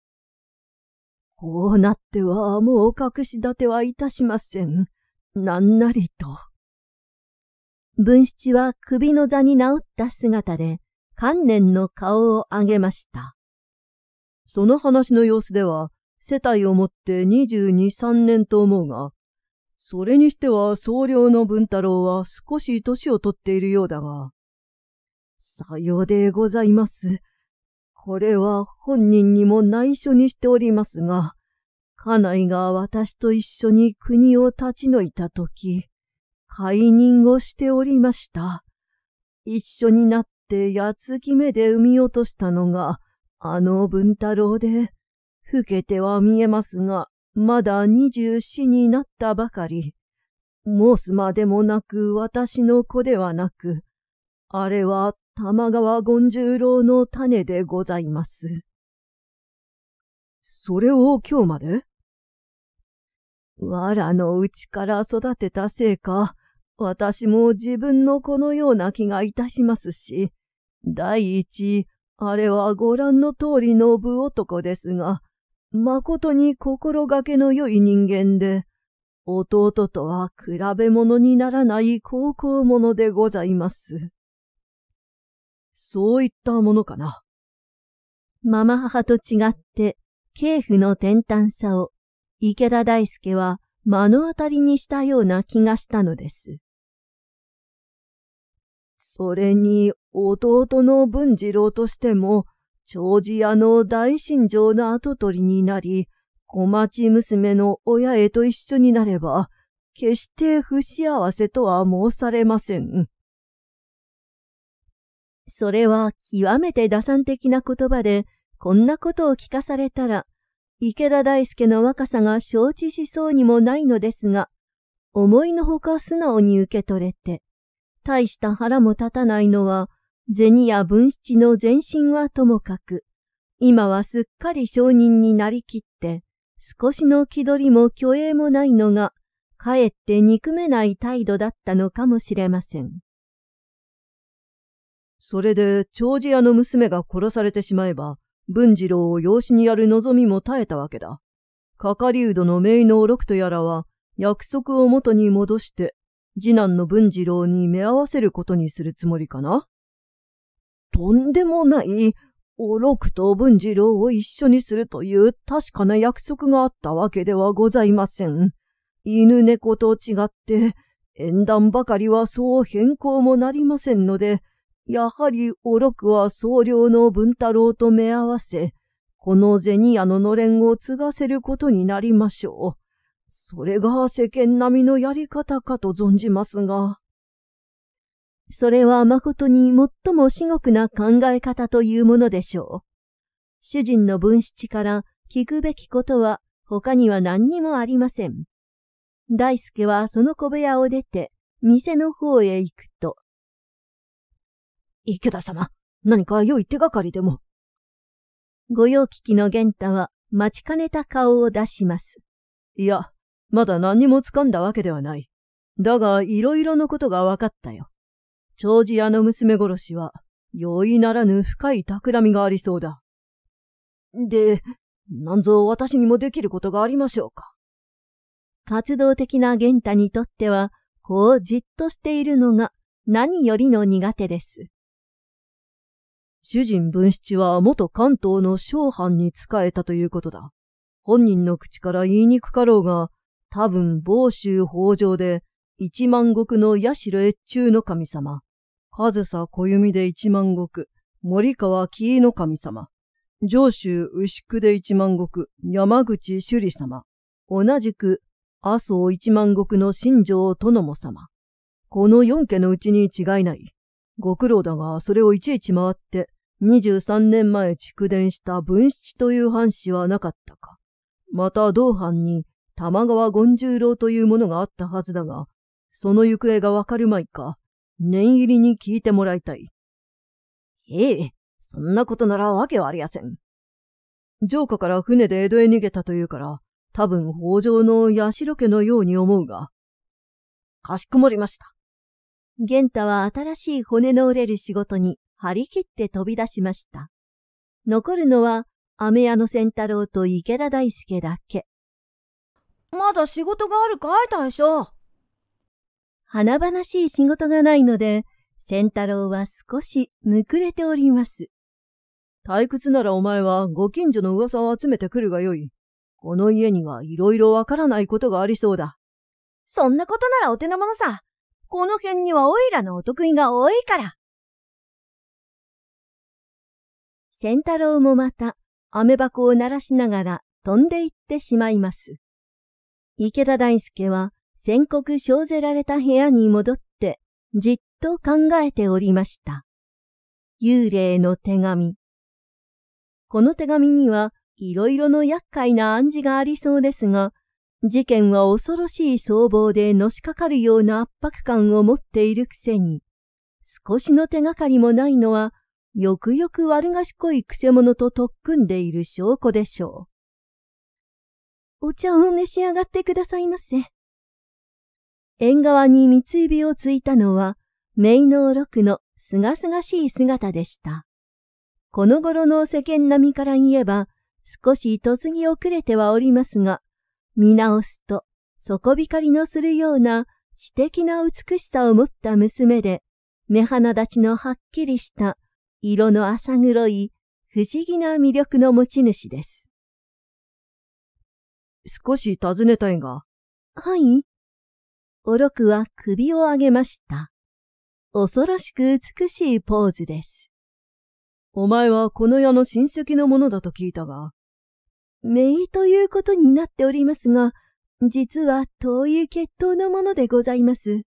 こうなってはもう隠し立てはいたしません。なんなりと。文七は首の座に治った姿で、観念の顔を上げました。その話の様子では、世帯を持って二十二三年と思うが、それにしては僧侶の文太郎は少し年を取っているようだが。さようでございます。これは本人にも内緒にしておりますが、家内が私と一緒に国を立ち退いたとき、解任をしておりました。一緒になって八月目で産み落としたのが、あの文太郎で、老けては見えますが、まだ二十四になったばかり。申すまでもなく私の子ではなく、あれは玉川権十郎の種でございます。それを今日まで？わらのうちから育てたせいか、私も自分の子のような気がいたしますし、第一、あれはご覧の通りの武男ですが、誠に心がけの良い人間で、弟とは比べ物にならない高校者でございます。そういったものかな。ママ母と違って、系譜の転々さを池田大輔は目の当たりにしたような気がしたのです。それに弟の文次郎としても、長寿屋の大心情の跡取りになり、小町娘の親へと一緒になれば、決して不幸せとは申されません。それは極めて打算的な言葉で、こんなことを聞かされたら、池田大輔の若さが承知しそうにもないのですが、思いのほか素直に受け取れて、大した腹も立たないのは、銭や文七の前身はともかく、今はすっかり証人になりきって、少しの気取りも虚栄もないのが、かえって憎めない態度だったのかもしれません。それで、長寿屋の娘が殺されてしまえば、文次郎を養子にやる望みも絶えたわけだ。かかりうどの姪のお六とやらは、約束を元に戻して、次男の文次郎に目合わせることにするつもりかなとんでもない、お六と文次郎を一緒にするという確かな約束があったわけではございません。犬猫と違って、縁談ばかりはそう変更もなりませんので、やはりお六は僧侶の文太郎と目合わせ、この銭屋ののれんを継がせることになりましょう。それが世間並みのやり方かと存じますが。それは誠に最も至極な考え方というものでしょう。主人の分七から聞くべきことは他には何にもありません。大輔はその小部屋を出て店の方へ行くと、池田様、何か良い手がかりでも。御用聞きの玄太は待ちかねた顔を出します。いや、まだ何も掴んだわけではない。だが、いろいろのことが分かったよ。長寿屋の娘殺しは、容易ならぬ深い企みがありそうだ。で、なんぞ私にもできることがありましょうか？活動的な玄太にとっては、こうじっとしているのが何よりの苦手です。主人文七は元関東の商藩に仕えたということだ。本人の口から言いにくかろうが、多分房州北条で一万石の八代越中の神様、上総小弓で一万石、森川紀伊の神様、上州牛久で一万石、山口首里様、同じく麻生一万石の新庄殿も様。この四家のうちに違いない。ご苦労だが、それをいちいち回って、23年前蓄電した文七という藩士はなかったか。また同藩に玉川権十郎というものがあったはずだが、その行方がわかるまいか、念入りに聞いてもらいたい。ええ、そんなことならわけはありやせん。城下から船で江戸へ逃げたというから、多分北条の八代家のように思うが。かしこまりました。玄太は新しい骨の折れる仕事に張り切って飛び出しました。残るのは、飴屋の仙太郎と池田大輔だけ。まだ仕事があるかい大将。華々しい仕事がないので、仙太郎は少しむくれております。退屈ならお前はご近所の噂を集めてくるがよい。この家にはいろいろわからないことがありそうだ。そんなことならお手の物さ。この辺にはおいらのお得意が多いから。仙太郎もまた、飴箱を鳴らしながら飛んで行ってしまいます。池田大輔は宣告生ぜられた部屋に戻ってじっと考えておりました。幽霊の手紙。この手紙にはいろいろの厄介な暗示がありそうですが、事件は恐ろしい相棒でのしかかるような圧迫感を持っているくせに、少しの手がかりもないのは、よくよく悪賢いくせ者と特訓でいる証拠でしょう。お茶を召し上がってくださいませ。縁側に三つ指をついたのは、名能六のすがすがしい姿でした。この頃の世間並みから言えば、少し嫁ぎ遅れてはおりますが、見直すと、底光のするような知的な美しさを持った娘で、目鼻立ちのはっきりした色の浅黒い不思議な魅力の持ち主です。少し尋ねたいが。はい。おろくは首を上げました。恐ろしく美しいポーズです。お前はこの家の親戚のものだと聞いたが。姪ということになっておりますが、実は遠い血統のものでございます。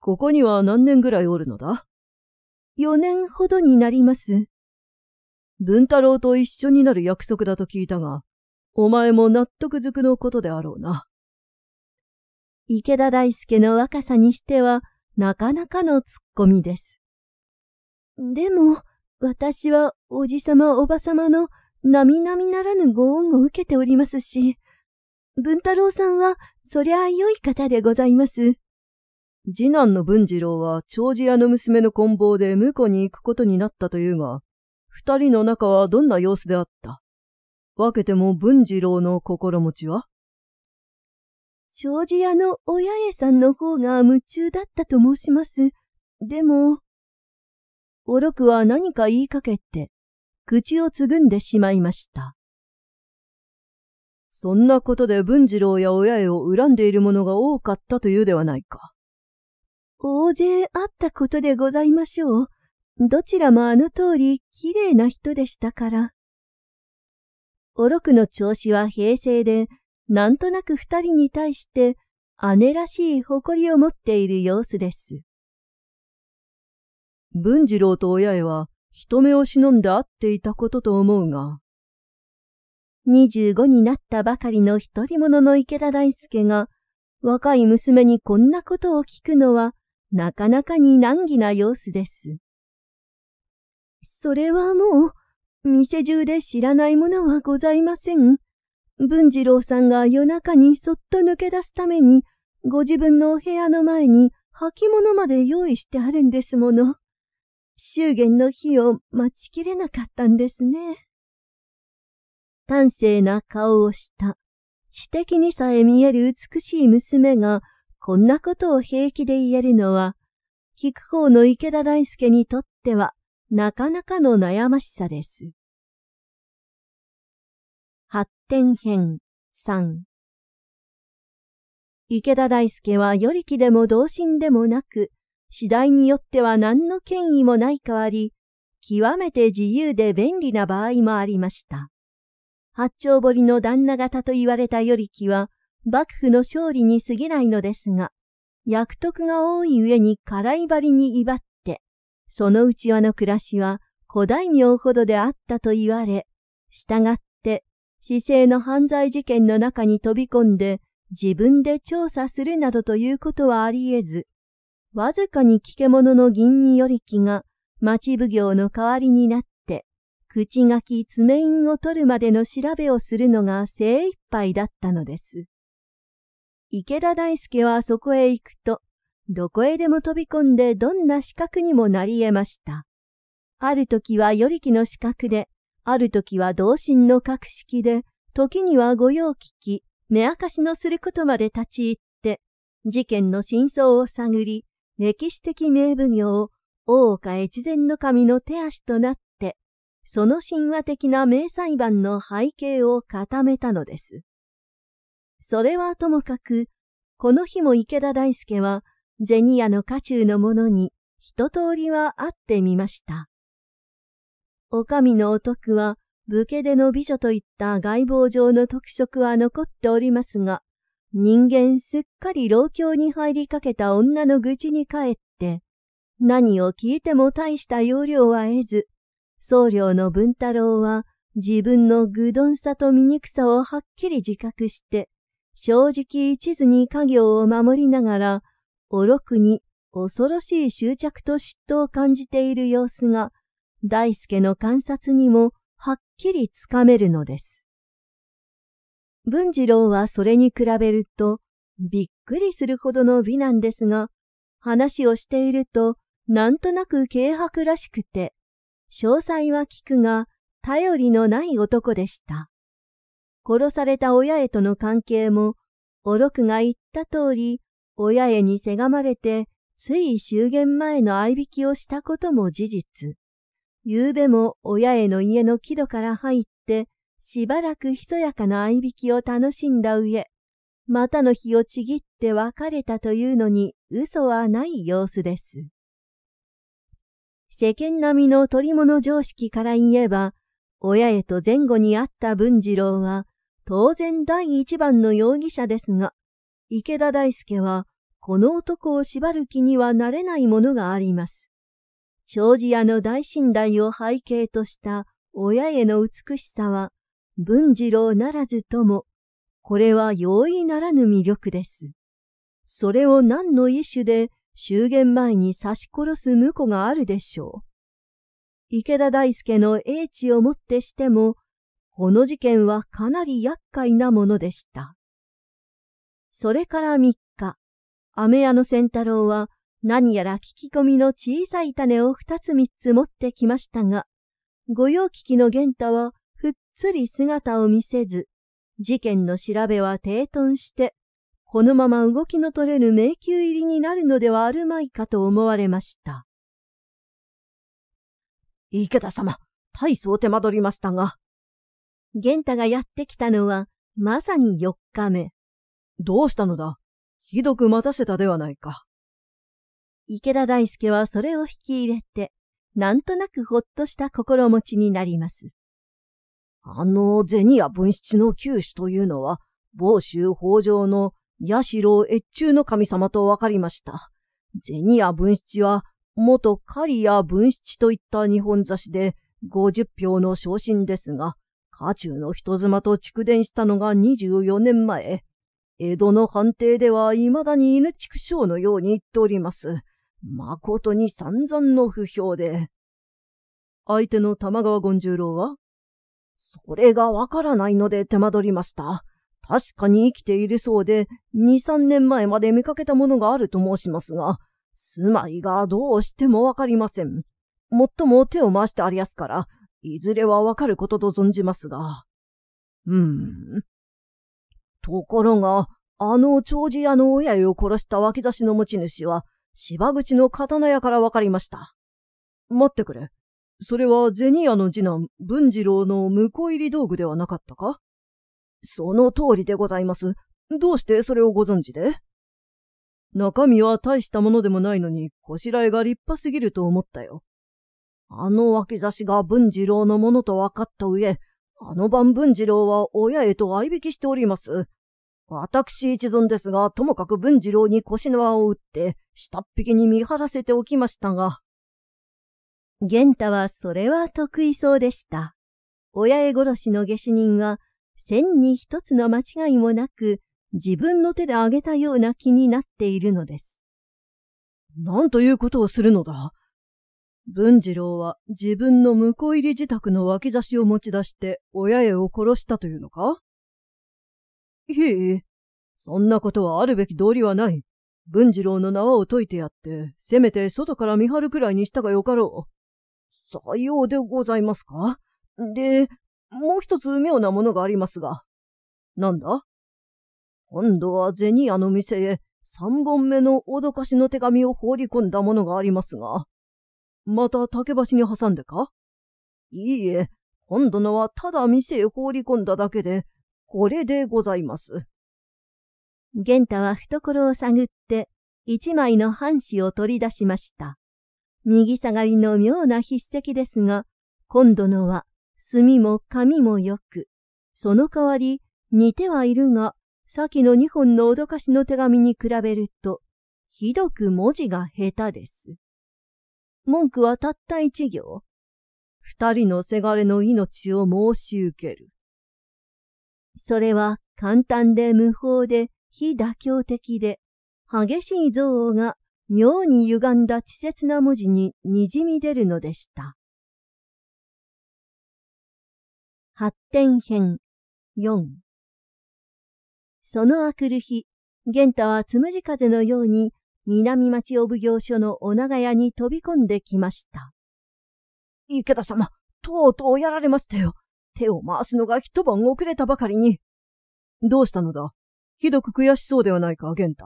ここには何年ぐらいおるのだ？4年ほどになります。文太郎と一緒になる約束だと聞いたが、お前も納得づくのことであろうな。池田大輔の若さにしては、なかなかのツッコミです。でも、私はおじさまおばさまの並々なみならぬご恩を受けておりますし、文太郎さんはそりゃあ良い方でございます。次男の文次郎は長寿屋の娘の棍棒で婿に行くことになったというが、二人の仲はどんな様子であった？分けても文次郎の心持ちは？長寿屋の親家さんの方が夢中だったと申します。でも、おろくは何か言いかけて、口をつぐんでしまいました。そんなことで文次郎や親へを恨んでいる者が多かったというではないか。大勢あったことでございましょう。どちらもあの通り綺麗な人でしたから。おろくの調子は平成で、なんとなく二人に対して姉らしい誇りを持っている様子です。文次郎と親へは人目を忍んで会っていたことと思うが。25になったばかりの一人者の池田大輔が、若い娘にこんなことを聞くのは、なかなかに難儀な様子です。それはもう、店中で知らないものはございません。文次郎さんが夜中にそっと抜け出すために、ご自分のお部屋の前に履物まで用意してあるんですもの。祝言の日を待ちきれなかったんですね。端正な顔をした、知的にさえ見える美しい娘が、こんなことを平気で言えるのは、聞く方の池田大輔にとっては、なかなかの悩ましさです。発展編3池田大輔はより気でも同心でもなく、次第によっては何の権威もない代わり、極めて自由で便利な場合もありました。八丁堀の旦那方と言われた与力は、幕府の勝利に過ぎないのですが、役得が多い上に辛い張りに威張って、その内輪の暮らしは古大名ほどであったと言われ、従っ、市政の犯罪事件の中に飛び込んで自分で調査するなどということはあり得ず、わずかに聞け者の吟味よりきが町奉行の代わりになって、口書き爪印を取るまでの調べをするのが精一杯だったのです。池田大輔はそこへ行くと、どこへでも飛び込んでどんな資格にもなり得ました。ある時は与力の資格で、ある時は同心の格式で、時には御用聞き、目明かしのすることまで立ち入って、事件の真相を探り、歴史的名奉行、大岡越前の神の手足となって、その神話的な名裁判の背景を固めたのです。それはともかく、この日も池田大輔は、銭屋の家中の者に一通りは会ってみました。お上のお徳は、武家での美女といった外貌上の特色は残っておりますが、人間すっかり老境に入りかけた女の愚痴に帰って、何を聞いても大した要領は得ず、僧侶の文太郎は自分の愚鈍さと醜さをはっきり自覚して、正直一途に家業を守りながら、おろくに恐ろしい執着と嫉妬を感じている様子が、大輔の観察にもはっきりつかめるのです。文次郎はそれに比べると、びっくりするほどの美なんですが、話をしていると、なんとなく軽薄らしくて、詳細は聞くが、頼りのない男でした。殺された親へとの関係も、おろくが言った通り、親へにせがまれて、つい終言前の合いびきをしたことも事実。夕べも親への家の木戸から入って、しばらくひそやかな合いびきを楽しんだ上、またの日をちぎって別れたというのに嘘はない様子です。世間並みの取り物常識から言えば、親へと前後にあった文次郎は、当然第一番の容疑者ですが、池田大輔は、この男を縛る気にはなれないものがあります。障子屋の大信頼を背景とした親への美しさは、文次郎ならずとも、これは容易ならぬ魅力です。それを何の意種で終言前に刺し殺す婿があるでしょう。池田大輔の英知をもってしても、この事件はかなり厄介なものでした。それから三日、飴屋の仙太郎は何やら聞き込みの小さい種を二つ三つ持ってきましたが、御用聞きの玄太はふっつり姿を見せず、事件の調べは停頓して、このまま動きの取れる迷宮入りになるのではあるまいかと思われました。池田様、大層手間取りましたが。玄太がやってきたのは、まさに四日目。どうしたのだひどく待たせたではないか。池田大輔はそれを引き入れて、なんとなくほっとした心持ちになります。あの銭や分七の九種というのは、房州北条の八代越中の神様と分かりました。銭や分七は、元狩や分七といった日本差しで50票の昇進ですが、家中の人妻と蓄電したのが24年前。江戸の判定では未だに犬畜生のように言っております。誠に散々の不評で。相手の玉川権十郎はそれがわからないので手間取りました。確かに生きているそうで、二三年前まで見かけたものがあると申しますが、住まいがどうしてもわかりません。もっとも手を回してありやすから、いずれはわかることと存じますが。うーん。ところが、あの長寿屋の親を殺した脇差しの持ち主は、芝口の刀屋からわかりました。待ってくれ。それは銭屋の次男、文次郎の婿入り道具ではなかったか？その通りでございます。どうしてそれをご存知で？中身は大したものでもないのに、こしらえが立派すぎると思ったよ。あの脇差しが文次郎のものと分かった上、あの晩文次郎は親へと相引きしております。私一存ですが、ともかく文次郎に腰縄を打って、下っ引きに見張らせておきましたが。玄太はそれは得意そうでした。親絵殺しの下手人は、千に一つの間違いもなく、自分の手であげたような気になっているのです。なんということをするのだ？文次郎は自分の婿入り自宅の脇差しを持ち出して親絵を殺したというのか？いえ、そんなことはあるべき道理はない。文次郎の縄を解いてやって、せめて外から見張るくらいにしたがよかろう。さようでございますかで、もう一つ妙なものがありますが。なんだ？今度は銭屋の店へ三本目の脅かしの手紙を放り込んだものがありますが。また竹橋に挟んでか？いいえ、今度のはただ店へ放り込んだだけで、これでございます。玄太は懐を探って一枚の半紙を取り出しました。右下がりの妙な筆跡ですが、今度のは墨も紙もよく、その代わり似てはいるが、先の二本の脅かしの手紙に比べると、ひどく文字が下手です。文句はたった一行。二人のせがれの命を申し受ける。それは簡単で無法で非妥協的で、激しい憎悪が妙に歪んだ稚拙な文字に滲み出るのでした。発展編4そのあくる日、玄太はつむじ風のように南町お奉行所のお長屋に飛び込んできました。池田様、とうとうやられましたよ。手を回すのが一晩遅れたばかりに。どうしたのだ？ひどく悔しそうではないか、玄太。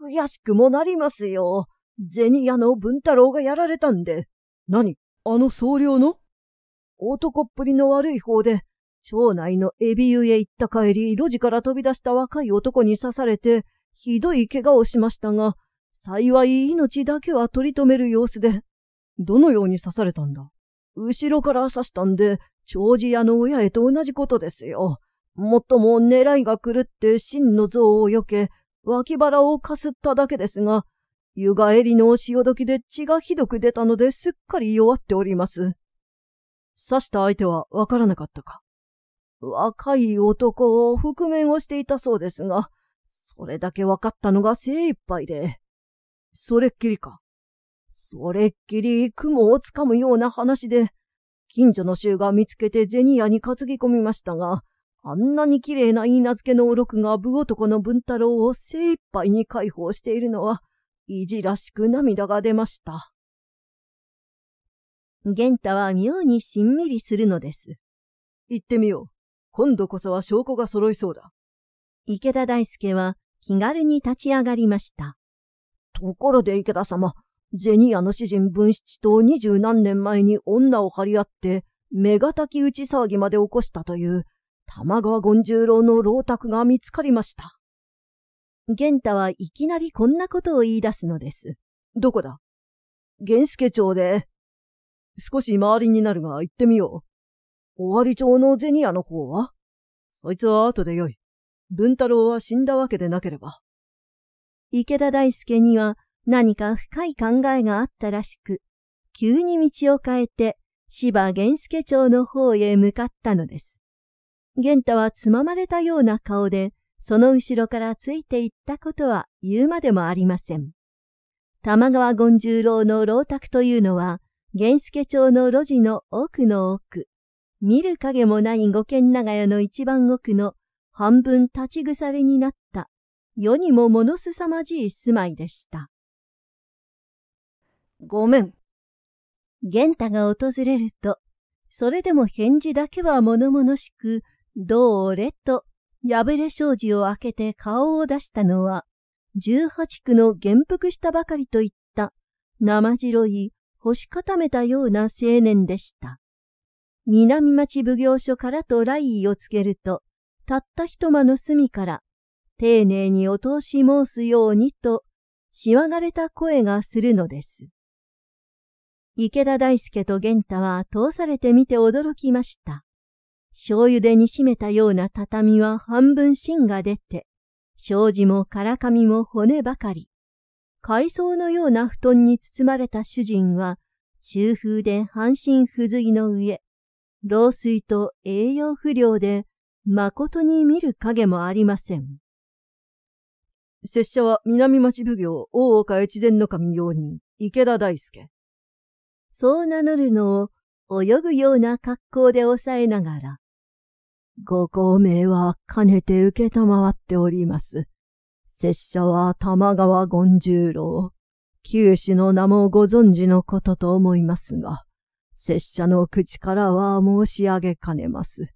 悔しくもなりますよ。銭屋の文太郎がやられたんで。何？あの僧侶の？男っぷりの悪い方で、町内のエビ湯へ行った帰り、路地から飛び出した若い男に刺されて、ひどい怪我をしましたが、幸い命だけは取り留める様子で。どのように刺されたんだ？後ろから刺したんで、長寿屋の親へと同じことですよ。もっとも狙いが狂って真の像を避け、脇腹をかすっただけですが、湯帰りの潮時で血がひどく出たのですっかり弱っております。刺した相手はわからなかったか？若い男を覆面をしていたそうですが、それだけ分かったのが精一杯で。それっきりか。それっきり雲をつかむような話で、近所の衆が見つけて銭屋に担ぎ込みましたが、あんなに綺麗な言い名付けのおろくが武男の文太郎を精一杯に解放しているのは、いじらしく涙が出ました。玄太は妙にしんみりするのです。行ってみよう。今度こそは証拠が揃いそうだ。池田大輔は気軽に立ち上がりました。ところで池田様、銭屋の詩人文七と二十何年前に女を張り合って、目がたき打ち騒ぎまで起こしたという、玉川権十郎の老宅が見つかりました。玄太はいきなりこんなことを言い出すのです。どこだ？源助町で。少し周りになるが行ってみよう。尾張町の銭屋の方は？そいつは後でよい。文太郎は死んだわけでなければ。池田大輔には何か深い考えがあったらしく、急に道を変えて芝源助町の方へ向かったのです。玄太はつままれたような顔で、その後ろからついていったことは言うまでもありません。玉川権十郎の老宅というのは、源助町の路地の奥の奥、見る影もない五軒長屋の一番奥の半分立ち腐れになった世にもものすさまじい住まいでした。ごめん。玄太が訪れると、それでも返事だけは物々しく、どうれと破れ障子を開けて顔を出したのは、十八区の元服したばかりといった生白い干し固めたような青年でした。南町奉行所からと来意をつけると、たった一間の隅から、丁寧にお通し申すようにと、しわがれた声がするのです。池田大輔と玄太は通されてみて驚きました。醤油で煮しめたような畳は半分芯が出て、障子もからかみも骨ばかり。海藻のような布団に包まれた主人は、中風で半身不随の上、老衰と栄養不良で、誠に見る影もありません。拙者は南町奉行大岡越前守用人、池田大輔。そう名乗るのを泳ぐような格好で抑えながら、ご公明はかねて受けたまわっております。拙者は玉川権十郎。九種の名もご存知のことと思いますが、拙者の口からは申し上げかねます。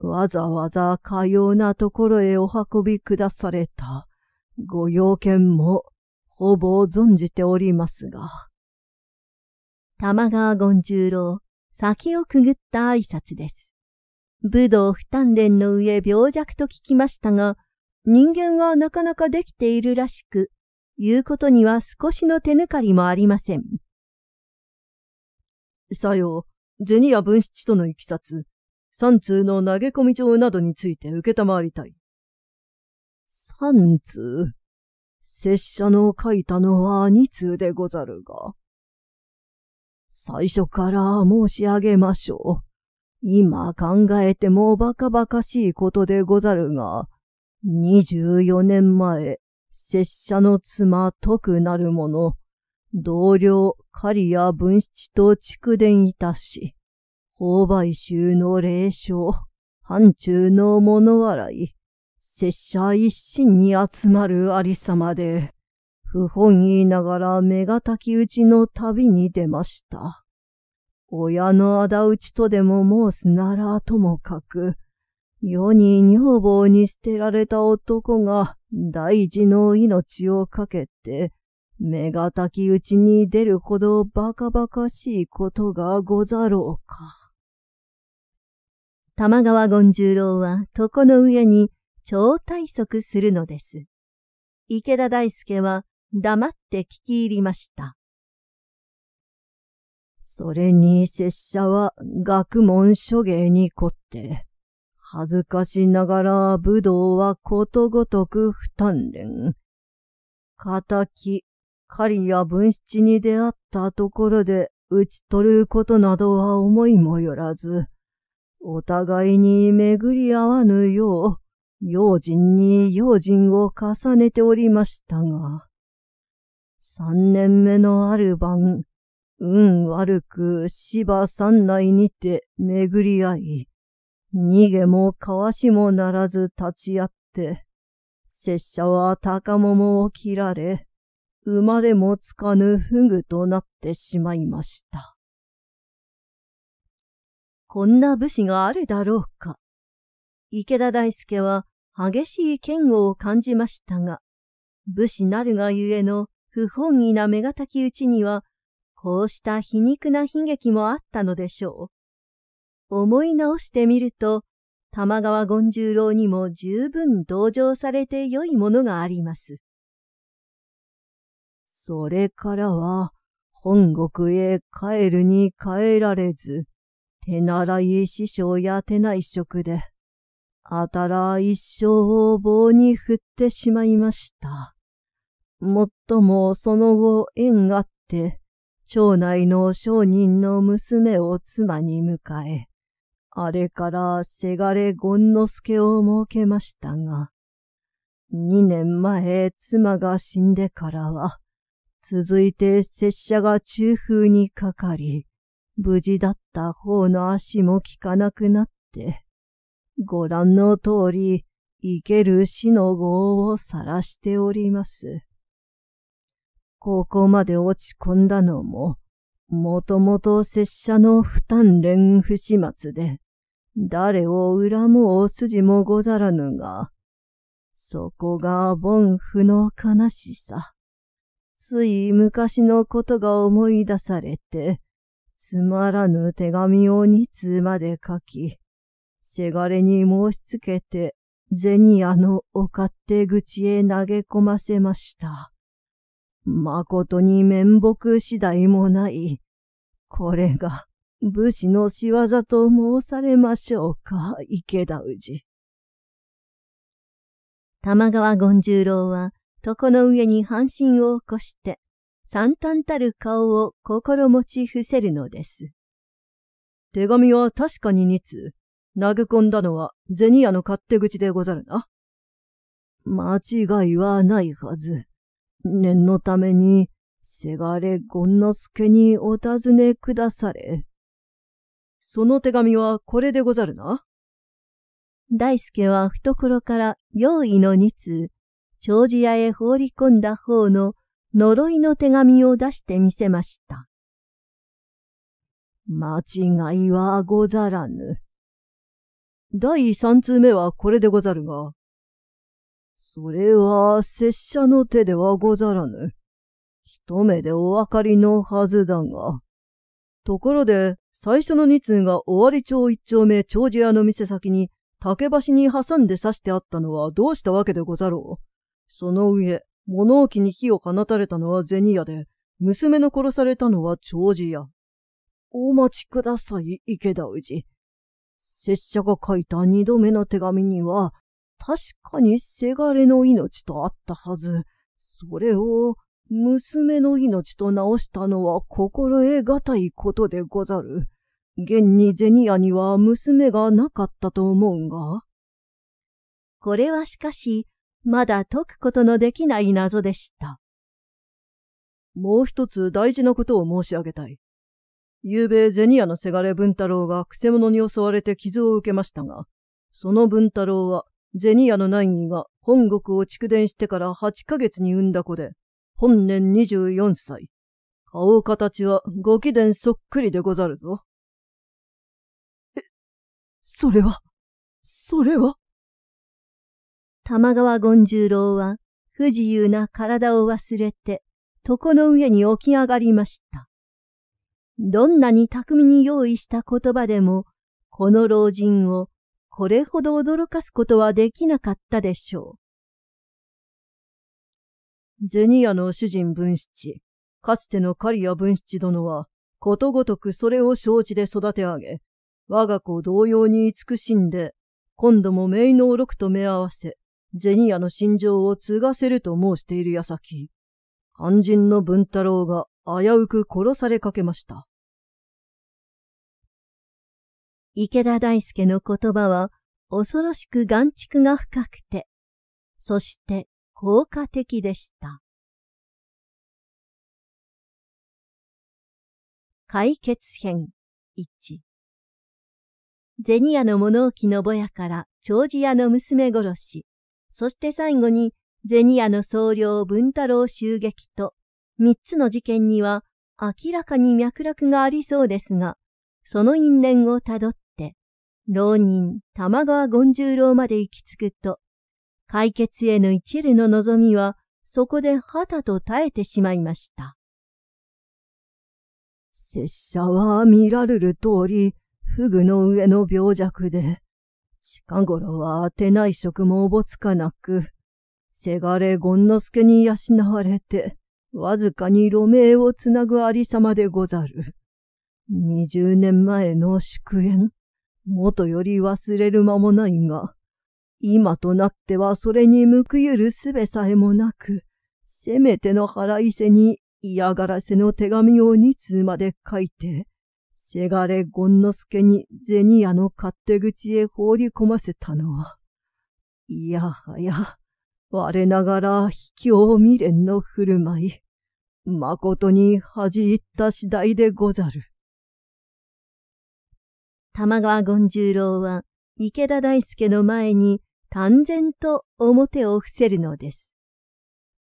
わざわざかようなところへお運びくだされたご用件もほぼ存じておりますが。玉川権十郎、先をくぐった挨拶です。武道不鍛錬の上病弱と聞きましたが、人間はなかなかできているらしく、言うことには少しの手抜かりもありません。さよう、銭や分七とのいきさつ、三通の投げ込み状などについて受けたまわりたい。三通？拙者の書いたのは二通でござるが。最初から申し上げましょう。今考えてもバカバカしいことでござるが、24年前、拙者の妻徳なる者、同僚狩谷文七と蓄電いたし、購買衆の霊障、範中の物笑い、拙者一心に集まるありさまで、不本意ながら目がたき打ちの旅に出ました。親の仇討ちとでも申すならともかく、世に女房に捨てられた男が大事の命をかけて、目がたき打ちに出るほどバカバカしいことがござろうか。玉川権十郎は床の上に超体側するのです。池田大輔は黙って聞き入りました。それに拙者は学問諸芸に凝って、恥ずかしながら武道はことごとく不鍛錬。仇、狩りや分七に出会ったところで打ち取ることなどは思いもよらず、お互いに巡り合わぬよう、用心に用心を重ねておりましたが、三年目のある晩、運悪く芝山内にて巡り合い、逃げもかわしもならず立ち会って、拙者は高桃を切られ、生まれもつかぬフグとなってしまいました。こんな武士があるだろうか。池田大輔は激しい嫌悪を感じましたが、武士なるがゆえの不本意な目がたき打ちにはこうした皮肉な悲劇もあったのでしょう。思い直してみると、玉川権十郎にも十分同情されて良いものがあります。それからは、本国へ帰るに帰られず、手習い師匠や手内職で、あたら一生を棒に振ってしまいました。もっともその後縁があって、町内の商人の娘を妻に迎え、あれからせがれ権之助を設けましたが、二年前妻が死んでからは、続いて拙者が中風にかかり、無事だった方の足も効かなくなって、ご覧の通り、生ける死の業を晒しております。ここまで落ち込んだのも、もともと拙者の不鍛錬不始末で、誰を恨もう筋もござらぬが、そこが凡夫の悲しさ。つい昔のことが思い出されて、つまらぬ手紙を二通まで書き、せがれに申しつけて、銭屋のお勝手口へ投げ込ませました。誠に面目次第もない。これが武士の仕業と申されましょうか、池田氏。玉川権十郎は床の上に半身を起こして、惨憺たる顔を心持ち伏せるのです。手紙は確かに二通。投げ込んだのは銭屋の勝手口でござるな。間違いはないはず。念のために、せがれ権之助にお尋ねくだされ。その手紙はこれでござるな？大助は懐から用意の二通、長寿屋へ放り込んだ方の呪いの手紙を出してみせました。間違いはござらぬ。第三通目はこれでござるが、それは拙者の手ではござらぬ。一目でお分かりのはずだが。ところで、最初の二通が尾張町一丁目長寿屋の店先に竹橋に挟んで刺してあったのはどうしたわけでござろう。その上、物置に火を放たれたのは銭屋で、娘の殺されたのは長寿屋。お待ちください、池田氏。拙者が書いた二度目の手紙には、確かにせがれの命とあったはず。それを娘の命と直したのは心得がたいことでござる。現に銭屋には娘がなかったと思うが。これはしかし、まだ解くことのできない謎でした。もう一つ大事なことを申し上げたい。昨べ銭屋のせがれ文太郎がくせ者に襲われて傷を受けましたが、その文太郎は銭屋の内儀が本国を蓄電してから8ヶ月に産んだ子で、本年24歳。顔形はご貴殿そっくりでござるぞ。え、それは、それは？玉川権十郎は不自由な体を忘れて床の上に起き上がりました。どんなに巧みに用意した言葉でも、この老人をこれほど驚かすことはできなかったでしょう。銭屋の主人文七、かつての刈谷文七殿は、ことごとくそれを承知で育て上げ、我が子同様に慈しんで、今度も名能六と目合わせ、銭屋の心情を継がせると申している矢先、肝心の文太郎が危うく殺されかけました。池田大輔の言葉は恐ろしく眼蓄が深くて、そして効果的でした。解決編1銭屋の物置のぼやから長寿屋の娘殺し、そして最後に銭屋の総領文太郎襲撃と三つの事件には明らかに脈絡がありそうですが、その因縁をたどって、浪人玉川権十郎まで行き着くと、解決への一縷の望みは、そこではたと耐えてしまいました。拙者は見られる通り、フグの上の病弱で、近頃は手内職もおぼつかなく、せがれ権之助に養われて、わずかに路名をつなぐありさまでござる。二十年前の祝宴、元より忘れる間もないが、今となってはそれに報いるすべさえもなく、せめての腹いせに嫌がらせの手紙を二通まで書いて、せがれ権之助に銭屋の勝手口へ放り込ませたのは、いやはや、我ながら卑怯未練の振る舞い、誠に恥じった次第でござる。玉川権十郎は池田大輔の前に淡然と表を伏せるのです。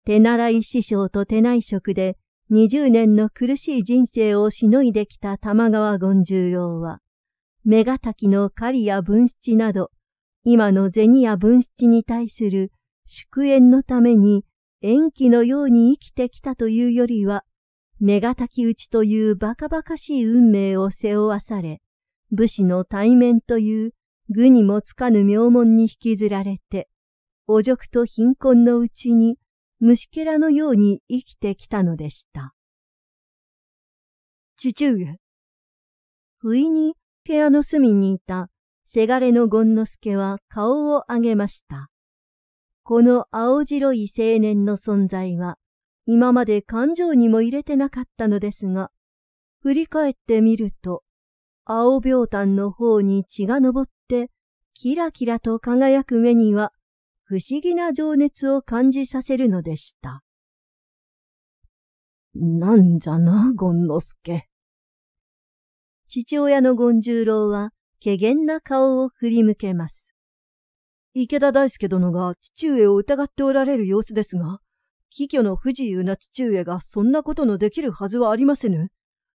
手習い師匠と手内職で20年の苦しい人生をしのいできた玉川権十郎は、目がたきの狩りや分七など、今の銭や分七に対する祝宴のために延期のように生きてきたというよりは、目がたき打ちというバカバカしい運命を背負わされ、武士の対面という具にもつかぬ名門に引きずられて、お辱と貧困のうちに虫けらのように生きてきたのでした。父上。不意に部屋の隅にいたせがれの権之助は顔を上げました。この青白い青年の存在は今まで感情にも入れてなかったのですが、振り返ってみると青病炭の方に血が昇って、キラキラと輝く目には、不思議な情熱を感じさせるのでした。なんじゃな、権之助。父親の権十郎は、怪げな顔を振り向けます。池田大輔殿が父上を疑っておられる様子ですが、貴居の不自由な父上がそんなことのできるはずはありませぬ。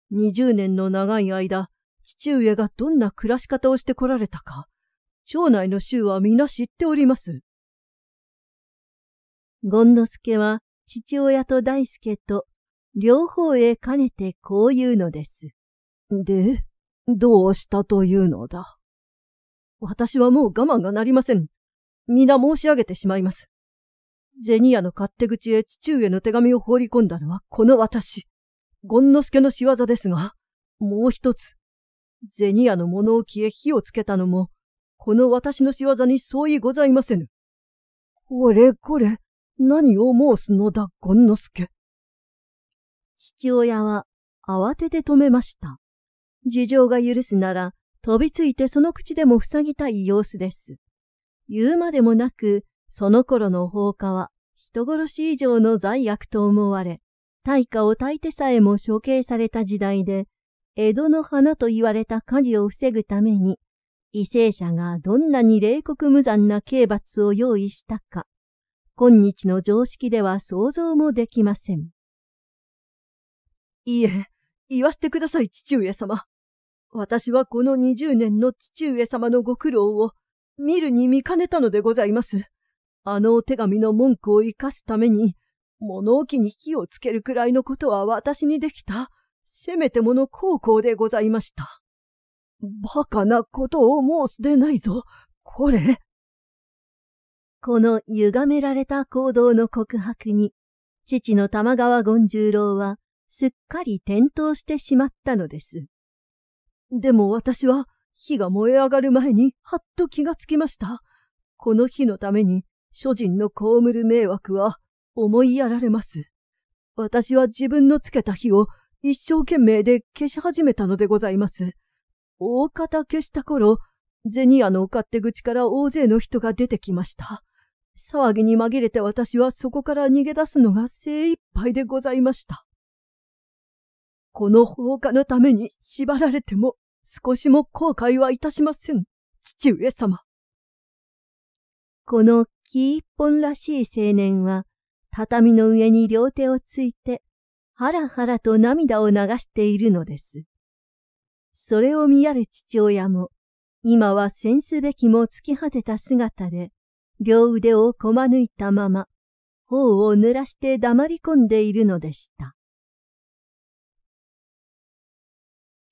二十年の長い間、父上がどんな暮らし方をしてこられたか、町内の衆は皆知っております。権之助は父親と大助と両方へ兼ねてこう言うのです。で、どうしたというのだ？私はもう我慢がなりません。皆申し上げてしまいます。銭屋の勝手口へ父上の手紙を放り込んだのはこの私、権之助の仕業ですが、もう一つ、銭屋の物置へ火をつけたのも、この私の仕業に相違ございませぬ。これこれ、何を申すのだ、権之助。父親は慌てて止めました。事情が許すなら、飛びついてその口でも塞ぎたい様子です。言うまでもなく、その頃の放火は人殺し以上の罪悪と思われ、大火を焚いてさえも処刑された時代で、江戸の花と言われた火事を防ぐために、為政者がどんなに冷酷無残な刑罰を用意したか、今日の常識では想像もできません。いいえ、言わせてください、父上様。私はこの二十年の父上様のご苦労を見るに見かねたのでございます。あのお手紙の文句を生かすために、物置に火をつけるくらいのことは私にできた、せめてもの高校でございました。バカなことを申すでないぞ、これ。この歪められた行動の告白に、父の玉川権十郎はすっかり転倒してしまったのです。でも私は火が燃え上がる前にはっと気がつきました。この火のために諸人の被る迷惑は思いやられます。私は自分のつけた火を一生懸命で消し始めたのでございます。大方消した頃、銭屋の勝手口から大勢の人が出てきました。騒ぎに紛れて私はそこから逃げ出すのが精一杯でございました。この放火のために縛られても少しも後悔はいたしません、父上様。この木一本らしい青年は、畳の上に両手をついて、はらはらと涙を流しているのです。それを見やる父親も、今は戦すべきも突き果てた姿で、両腕をこま抜いたまま、頬を濡らして黙り込んでいるのでした。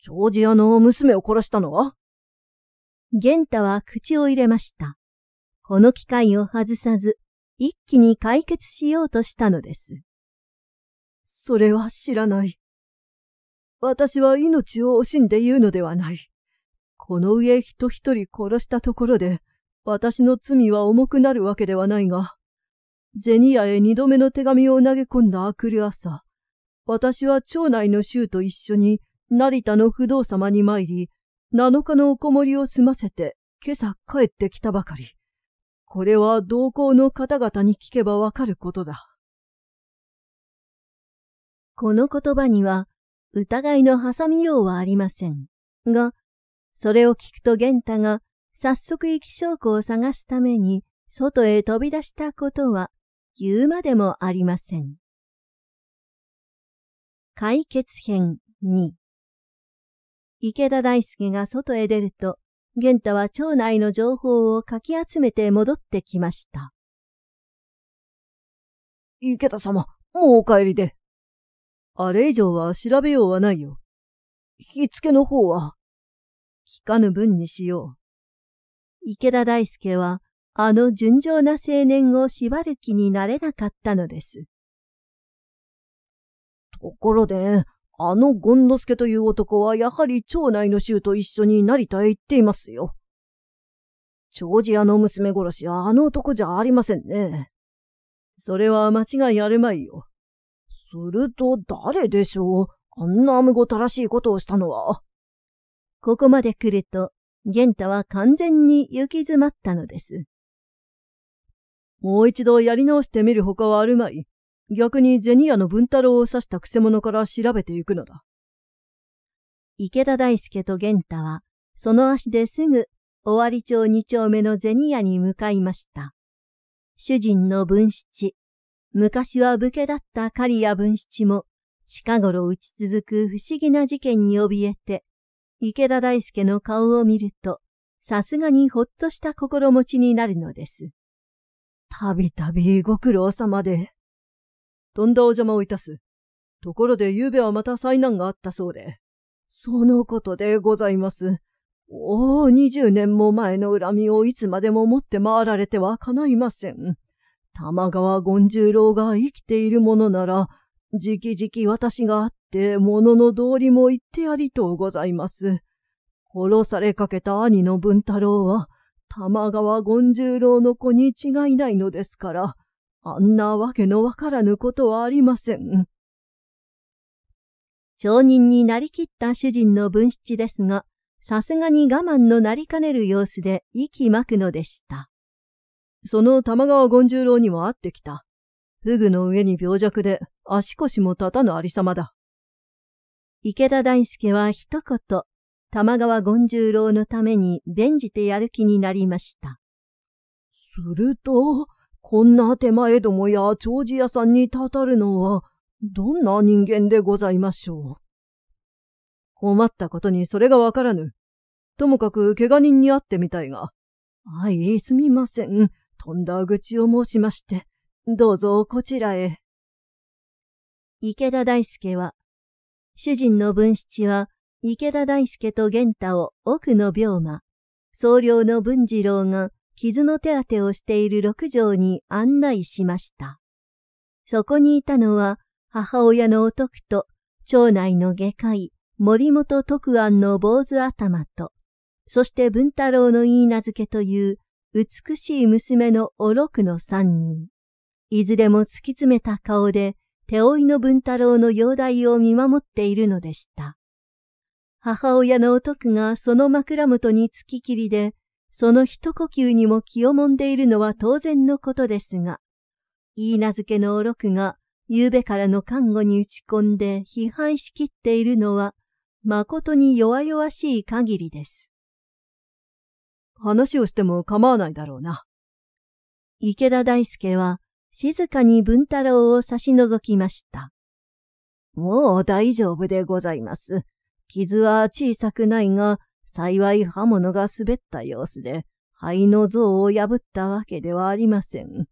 ジョージアの娘を殺したのは？玄太は口を入れました。この機会を外さず、一気に解決しようとしたのです。それは知らない。私は命を惜しんで言うのではない。この上人一人殺したところで、私の罪は重くなるわけではないが、銭屋へ二度目の手紙を投げ込んだあくる朝、私は町内の衆と一緒に成田の不動様に参り、七日のおこもりを済ませて、今朝帰ってきたばかり。これは同行の方々に聞けばわかることだ。この言葉には疑いの挟みようはありません。が、それを聞くと玄太が早速生き証拠を探すために外へ飛び出したことは言うまでもありません。解決編2池田大輔が外へ出ると玄太は町内の情報をかき集めて戻ってきました。池田様、もうお帰りで。あれ以上は調べようはないよ。引き付けの方は、聞かぬ分にしよう。池田大輔は、あの純情な青年を縛る気になれなかったのです。ところで、あの権之助という男はやはり町内の衆と一緒に成田へ行っていますよ。長寿屋の娘殺しはあの男じゃありませんね。それは間違いあるまいよ。すると誰でしょう？あんなむごたらしいことをしたのは。ここまで来ると、玄太は完全に行き詰まったのです。もう一度やり直してみるほかはあるまい。逆に銭屋の文太郎を刺したくせ者から調べていくのだ。池田大輔と玄太は、その足ですぐ、尾張町二丁目の銭屋に向かいました。主人の文七、昔は武家だった刈谷文七も、近頃打ち続く不思議な事件に怯えて、池田大輔の顔を見ると、さすがにほっとした心持ちになるのです。たびたびご苦労様で。とんだお邪魔をいたす。ところで昨べはまた災難があったそうで。そのことでございます。おお、二十年も前の恨みをいつまでも持って回られてはかないません。玉川権十郎が生きているものなら、じきじき私があって、物の道理も言ってやりとうございます。殺されかけた兄の文太郎は、玉川権十郎の子に違いないのですから、あんなわけのわからぬことはありません。町人になりきった主人の文七ですが、さすがに我慢のなりかねる様子で息巻くのでした。その玉川権十郎にも会ってきた。フグの上に病弱で足腰も立たぬありさまだ。池田大輔は一言、玉川権十郎のために弁じてやる気になりました。すると、こんな手前どもや長寿屋さんにたたるのは、どんな人間でございましょう。困ったことにそれがわからぬ。ともかく怪我人に会ってみたいが。はい、すみません。とんだ愚痴を申しまして。どうぞこちらへ。池田大輔は、主人の文七は、池田大輔と玄太を奥の病魔、僧侶の文次郎が傷の手当てをしている六条に案内しました。そこにいたのは母親のお徳と町内の外科医森本徳安の坊主頭と、そして文太郎の言い名付けという美しい娘のお六の三人。いずれも突き詰めた顔で手負いの文太郎の容体を見守っているのでした。母親のお徳がその枕元につききりで、その一呼吸にも気をもんでいるのは当然のことですが、言い名付けのおろくが、夕べからの看護に打ち込んで批判しきっているのは、誠に弱々しい限りです。話をしても構わないだろうな。池田大輔は、静かに文太郎を差し覗きました。もう大丈夫でございます。傷は小さくないが、幸い刃物が滑った様子で、肺の像を破ったわけではありません。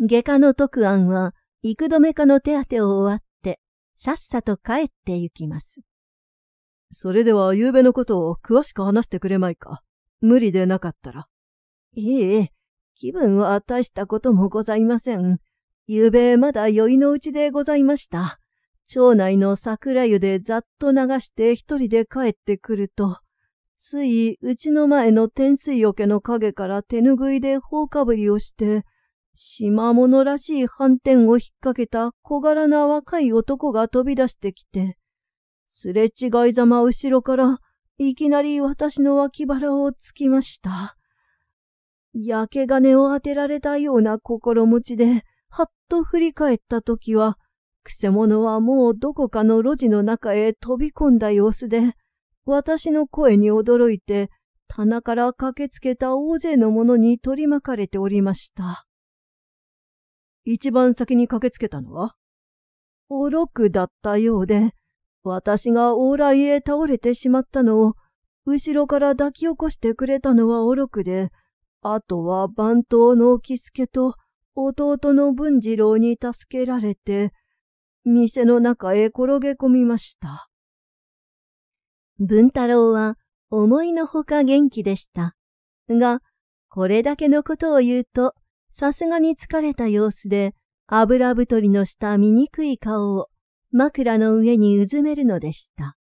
外科の特案は、幾度目かの手当てを終わって、さっさと帰って行きます。それでは昨べのことを詳しく話してくれまいか。無理でなかったら。いえ、気分は大したこともございません。昨べまだ酔いのうちでございました。町内の桜湯でざっと流して一人で帰ってくると、ついうちの前の天水桶の影から手ぬぐいで放かぶりをして、島物らしい斑点を引っ掛けた小柄な若い男が飛び出してきて、すれ違いざま後ろからいきなり私の脇腹をつきました。焼け金を当てられたような心持ちで、はっと振り返った時は、くせ者はもうどこかの路地の中へ飛び込んだ様子で、私の声に驚いて、棚から駆けつけた大勢の者に取り巻かれておりました。一番先に駆けつけたのはおろくだったようで、私が往来へ倒れてしまったのを、後ろから抱き起こしてくれたのはおろくで、あとは番頭の木助と弟の文次郎に助けられて、店の中へ転げ込みました。文太郎は思いのほか元気でした。が、これだけのことを言うと、さすがに疲れた様子で、油太りのした醜い顔を枕の上にうずめるのでした。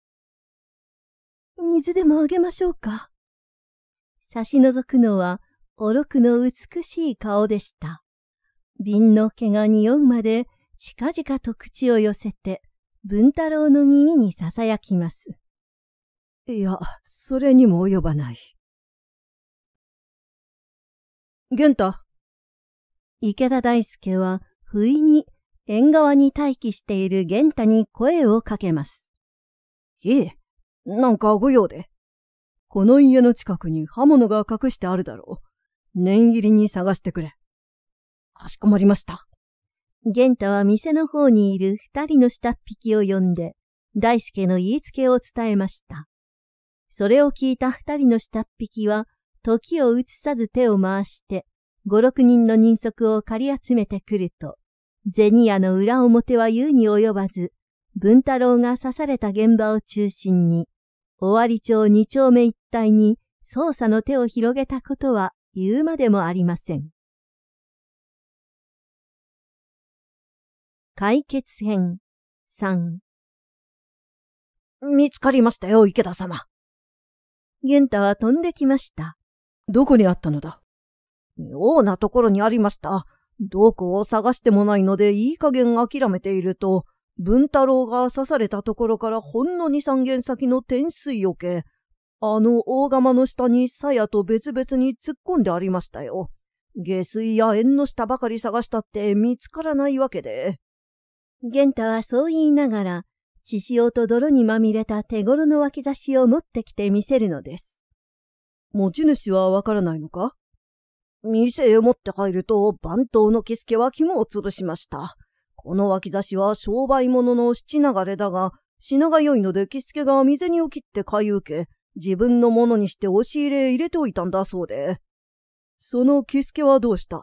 水でもあげましょうか。差し覗くのは、おろくの美しい顔でした。瓶の毛が匂うまで近々と口を寄せて、文太郎の耳に囁きます。いや、それにも及ばない。玄太。池田大輔は、不意に縁側に待機している玄太に声をかけます。いえ、なんかご用で。この家の近くに刃物が隠してあるだろう。念入りに探してくれ。かしこまりました。玄太は店の方にいる二人の下っ引きを呼んで、大輔の言いつけを伝えました。それを聞いた二人の下っ引きは、時を移さず手を回して、五六人の人足を借り集めてくると、銭屋の裏表は言うに及ばず、文太郎が刺された現場を中心に、尾張町二丁目一帯に捜査の手を広げたことは言うまでもありません。解決編3見つかりましたよ、池田様。玄太は飛んできました。どこにあったのだ妙なところにありました。どこを探してもないのでいい加減諦めていると、文太郎が刺されたところからほんの二三軒先の天水桶、あの大釜の下に鞘と別々に突っ込んでありましたよ。下水や縁の下ばかり探したって見つからないわけで。玄太はそう言いながら、血潮と泥にまみれた手頃の脇差しを持ってきて見せるのです。持ち主はわからないのか？店へ持って入ると番頭の木助は肝を潰しました。この脇差しは商売物の七流れだが、品が良いので木助が水にを切って買い受け、自分のものにして押し入れ入れておいたんだそうで。その木助はどうした？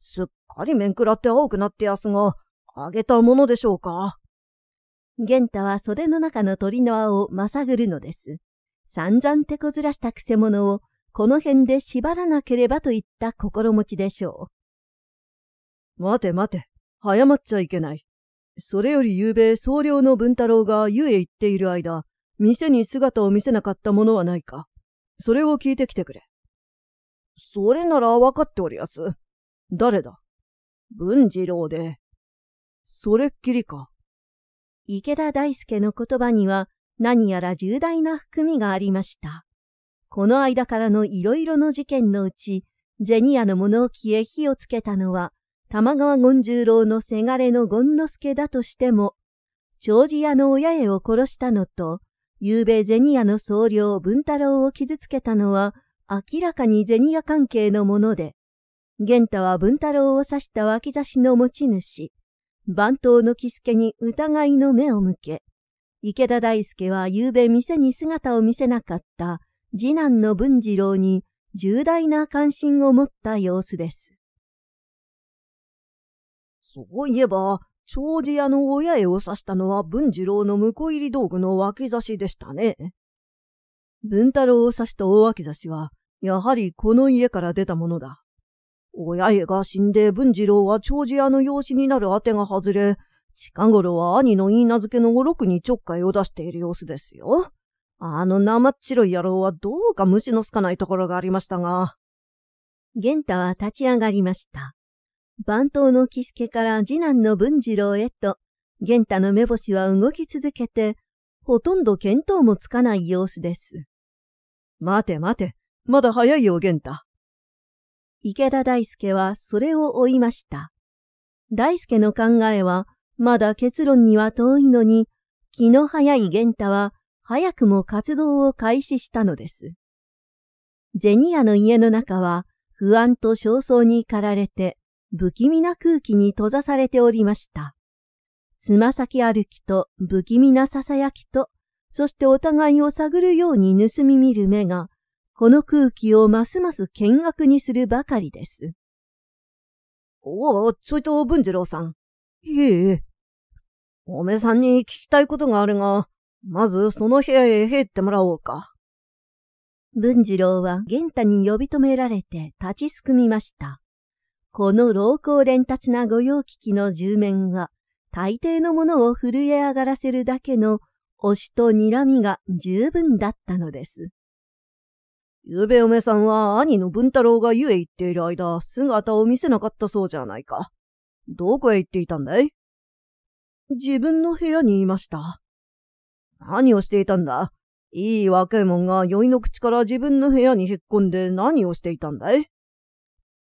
すっかり面食らって青くなってやすが、あげたものでしょうか？玄太は袖の中の鳥の輪をまさぐるのです。散々手こずらしたくせ者をこの辺で縛らなければといった心持ちでしょう。待て待て、早まっちゃいけない。それより昨べ総領の文太郎が湯へ行っている間、店に姿を見せなかったものはないか。それを聞いてきてくれ。それなら分かっておりやす。誰だ？文次郎で。それっきりか。池田大輔の言葉には何やら重大な含みがありました。この間からのいろいろの事件のうち、銭屋の物置へ火をつけたのは、玉川権十郎のせがれの権之助だとしても、長寿屋の親へを殺したのと、夕べ銭屋の僧侶文太郎を傷つけたのは、明らかに銭屋関係のもので、玄太は文太郎を刺した脇差しの持ち主、番頭の木助に疑いの目を向け、池田大輔は夕べ店に姿を見せなかった。次男の文次郎に重大な関心を持った様子です。そういえば、長寿屋の親へを刺したのは文次郎の婿入り道具の脇差しでしたね。文太郎を刺した大脇差しは、やはりこの家から出たものだ。親へが死んで文次郎は長寿屋の養子になる当てが外れ、近頃は兄の言い名付けの五六にちょっかいを出している様子ですよ。あの生っ白い野郎はどうか虫のつかないところがありましたが。玄太は立ち上がりました。番頭の木助から次男の文次郎へと、玄太の目星は動き続けて、ほとんど見当もつかない様子です。待て待て、まだ早いよ、玄太。池田大輔はそれを追いました。大輔の考えは、まだ結論には遠いのに、気の早い玄太は、早くも活動を開始したのです。銭屋の家の中は、不安と焦燥に駆られて、不気味な空気に閉ざされておりました。つま先歩きと不気味な囁きと、そしてお互いを探るように盗み見る目が、この空気をますます見学にするばかりです。おお、ちょいと文次郎さん。いえいえ。おめさんに聞きたいことがあるが、まずその部屋へ入ってもらおうか。文次郎は玄太に呼び止められて立ちすくみました。この老行連達な御用聞きの住面は、大抵のものを震え上がらせるだけの押しと睨みが十分だったのです。ゆうべおめさんは兄の文太郎が湯へ行っている間、姿を見せなかったそうじゃないか。どこへ行っていたんだい？自分の部屋にいました。何をしていたんだ？いい若いもんが酔いの口から自分の部屋に引っ込んで何をしていたんだい？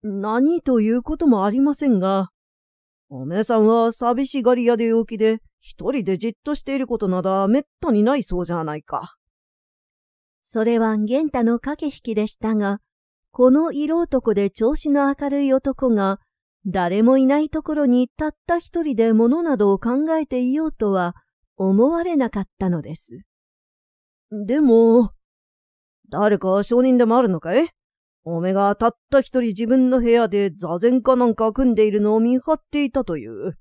何ということもありませんが、おめえさんは寂しがり屋で陽気で、一人でじっとしていることなどめったにないそうじゃないか。それは玄太の駆け引きでしたが、この色男で調子の明るい男が、誰もいないところにたった一人で物などを考えていようとは、思われなかったのです。でも、誰か証人でもあるのかい？おめがたった一人自分の部屋で座禅かなんか組んでいるのを見張っていたという。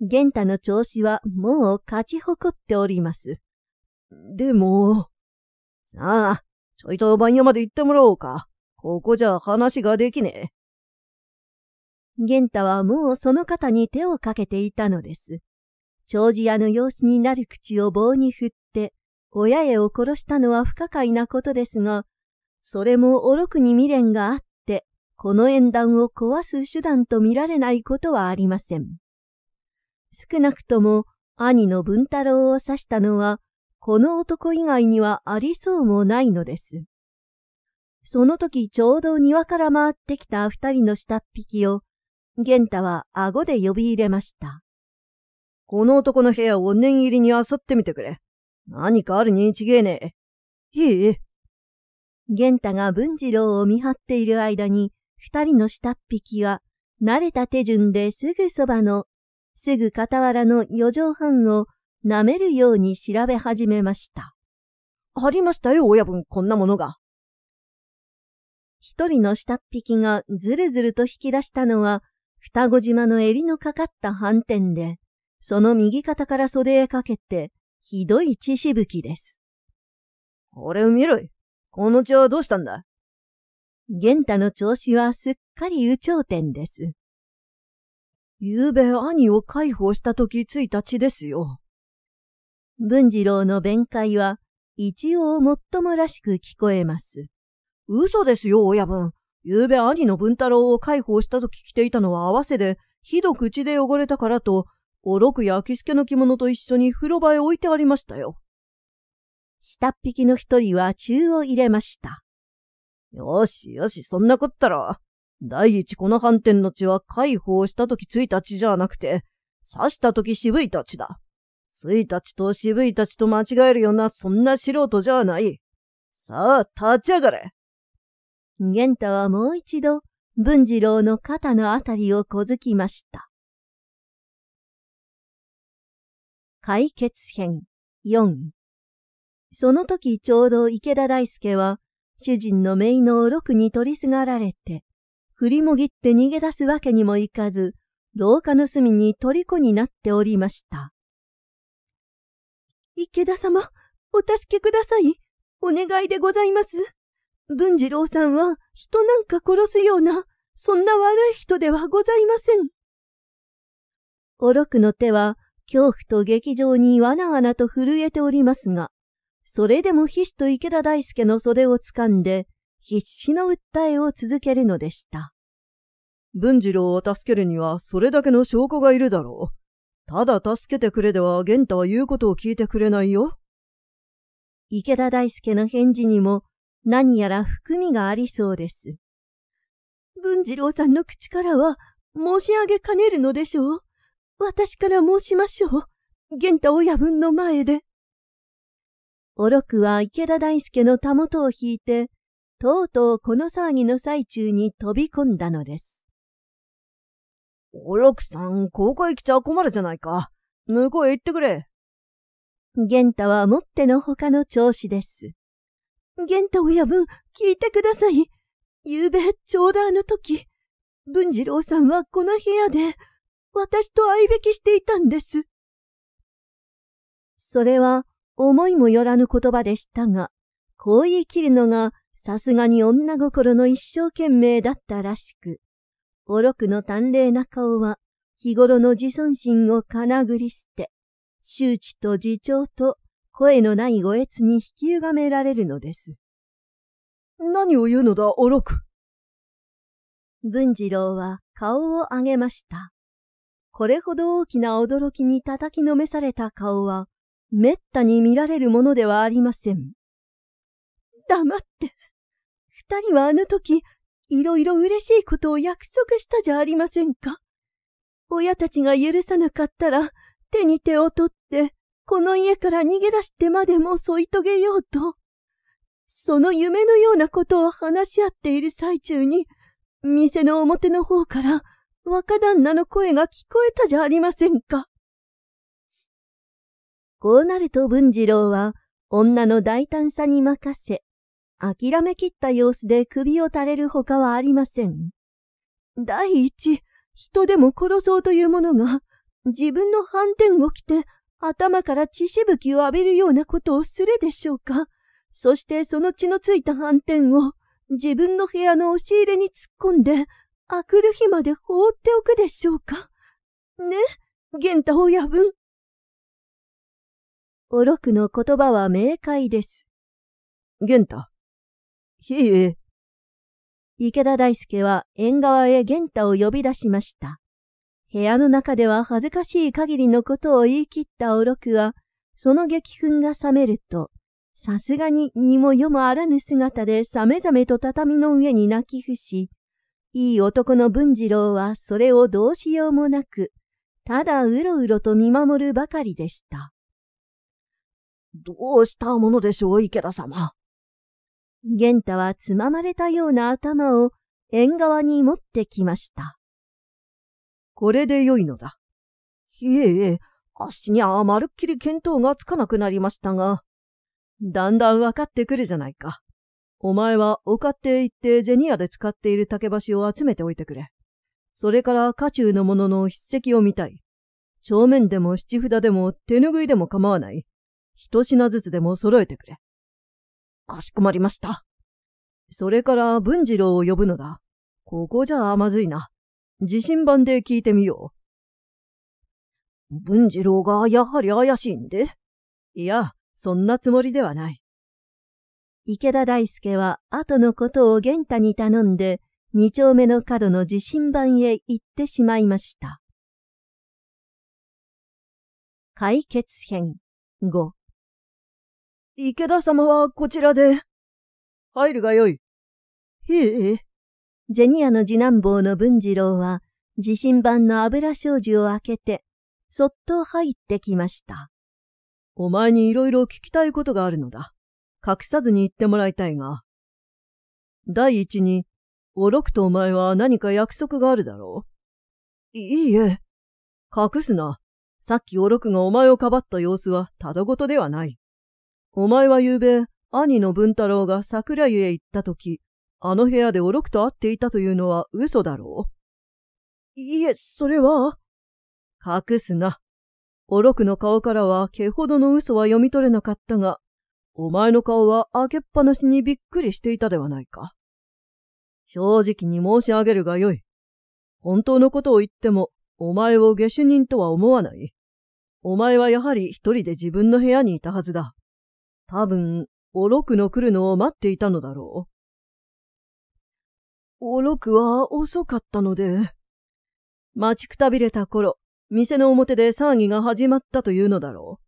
玄太の調子はもう勝ち誇っております。でも、さあ、ちょいと番屋まで行ってもらおうか。ここじゃ話ができねえ。玄太はもうその方に手をかけていたのです。長寿屋の様子になる口を棒に振って、親へを殺したのは不可解なことですが、それもおろくに未練があって、この縁談を壊す手段と見られないことはありません。少なくとも兄の文太郎を刺したのは、この男以外にはありそうもないのです。その時ちょうど庭から回ってきた二人の下っ引きを、玄太は顎で呼び入れました。この男の部屋を念入りに漁ってみてくれ。何かあるに違えねえ。いい？玄太が文次郎を見張っている間に、二人の下っ引きは、慣れた手順ですぐそばの、すぐ傍らの四畳半を舐めるように調べ始めました。ありましたよ、親分、こんなものが。一人の下っ引きがずるずると引き出したのは、双子島の襟のかかった斑点で、その右肩から袖へかけて、ひどい血しぶきです。これを見ろい。この血はどうしたんだ玄太の調子はすっかり有頂天です。昨べ兄を解放した時ついた血ですよ。文次郎の弁解は一応もっともらしく聞こえます。嘘ですよ、親分。昨べ兄の文太郎を解放した時着ていたのは合わせで、ひどく血で汚れたからと、おろくや秋助の着物と一緒に風呂場へ置いてありましたよ。下っ引きの一人は中を入れました。よしよし、そんなこったら、第一この反転の血は解放した時ついた血じゃなくて、刺した時渋いた血だ。ついた血と渋いた血と間違えるようなそんな素人じゃない。さあ、立ち上がれ。玄太はもう一度、文次郎の肩のあたりを小づきました。解決編4その時ちょうど池田大輔は、主人の姪の六に取りすがられて、振りもぎって逃げ出すわけにもいかず、廊下の隅に虜になっておりました。池田様、お助けください。お願いでございます。文次郎さんは人なんか殺すような、そんな悪い人ではございません。おろくの手は恐怖と劇場にわなわなと震えておりますが、それでも必死と池田大輔の袖を掴んで、必死の訴えを続けるのでした。文次郎を助けるにはそれだけの証拠がいるだろう。ただ助けてくれでは玄太は言うことを聞いてくれないよ。池田大輔の返事にも何やら含みがありそうです。文次郎さんの口からは申し上げかねるのでしょう？私から申しましょう。玄太親分の前で。おろくは池田大輔のたもとを引いて、とうとうこの騒ぎの最中に飛び込んだのです。おろくさん、ここへ来ちゃ困るじゃないか。向こうへ行ってくれ。玄太はもってのほかの調子です。玄太親分、聞いてください。ゆうべ、ちょうどあの時、文次郎さんはこの部屋で、私と相べきしていたんです。それは、思いもよらぬ言葉でしたが、こう言い切るのがさすがに女心の一生懸命だったらしく、おろくの淡麗な顔は日頃の自尊心をかなぐり捨て、周知と自重と声のないご悦に引き歪められるのです。何を言うのだ、おろく。文次郎は顔を上げました。これほど大きな驚きに叩きのめされた顔は、めったに見られるものではありません。黙って。二人はあの時、いろいろ嬉しいことを約束したじゃありませんか。親たちが許さなかったら、手に手を取って、この家から逃げ出してまでも添い遂げようと。その夢のようなことを話し合っている最中に、店の表の方から若旦那の声が聞こえたじゃありませんか。こうなると文次郎は女の大胆さに任せ、諦めきった様子で首を垂れるほかはありません。第一、人でも殺そうというものが、自分の反転を着て頭から血しぶきを浴びるようなことをするでしょうかそしてその血のついた反転を自分の部屋の押し入れに突っ込んで、あくる日まで放っておくでしょうか？ね、玄太親分。おろくの言葉は明快です。玄太。ひえ。池田大輔は縁側へ玄太を呼び出しました。部屋の中では恥ずかしい限りのことを言い切ったおろくは、その激憤が冷めると、さすがに身も世もあらぬ姿でさめざめと畳の上に泣き伏し、いい男の文次郎はそれをどうしようもなく、ただうろうろと見守るばかりでした。どうしたものでしょう、池田様。玄太はつままれたような頭を縁側に持ってきました。これでよいのだ。いえいえ、あっしにはまるっきり見当がつかなくなりましたが。だんだんわかってくるじゃないか。お前はお勝手行って銭屋で使っている竹橋を集めておいてくれ。それから家中のもの筆跡を見たい。正面でも七札でも手ぬぐいでも構わない。一品ずつでも揃えてくれ。かしこまりました。それから文次郎を呼ぶのだ。ここじゃあまずいな。自信版で聞いてみよう。文次郎がやはり怪しいんで？いや、そんなつもりではない。池田大輔は後のことを玄太に頼んで、二丁目の角の自信版へ行ってしまいました。解決編5池田様はこちらで。入るがよい。へえ。銭屋の次男坊の文次郎は、地震版の油障子を開けて、そっと入ってきました。お前にいろいろ聞きたいことがあるのだ。隠さずに言ってもらいたいが。第一に、おろくとお前は何か約束があるだろう？いいえ。隠すな。さっきおろくがお前をかばった様子はただごとではない。お前は昨べ、兄の文太郎が桜湯へ行ったとき、あの部屋でおろくと会っていたというのは嘘だろう？いいえ、それは。隠すな。おろくの顔からは毛ほどの嘘は読み取れなかったが、お前の顔は開けっぱなしにびっくりしていたではないか。正直に申し上げるがよい。本当のことを言っても、お前を下手人とは思わない。お前はやはり一人で自分の部屋にいたはずだ。多分、おろくの来るのを待っていたのだろう。おろくは遅かったので。待ちくたびれた頃、店の表で騒ぎが始まったというのだろう。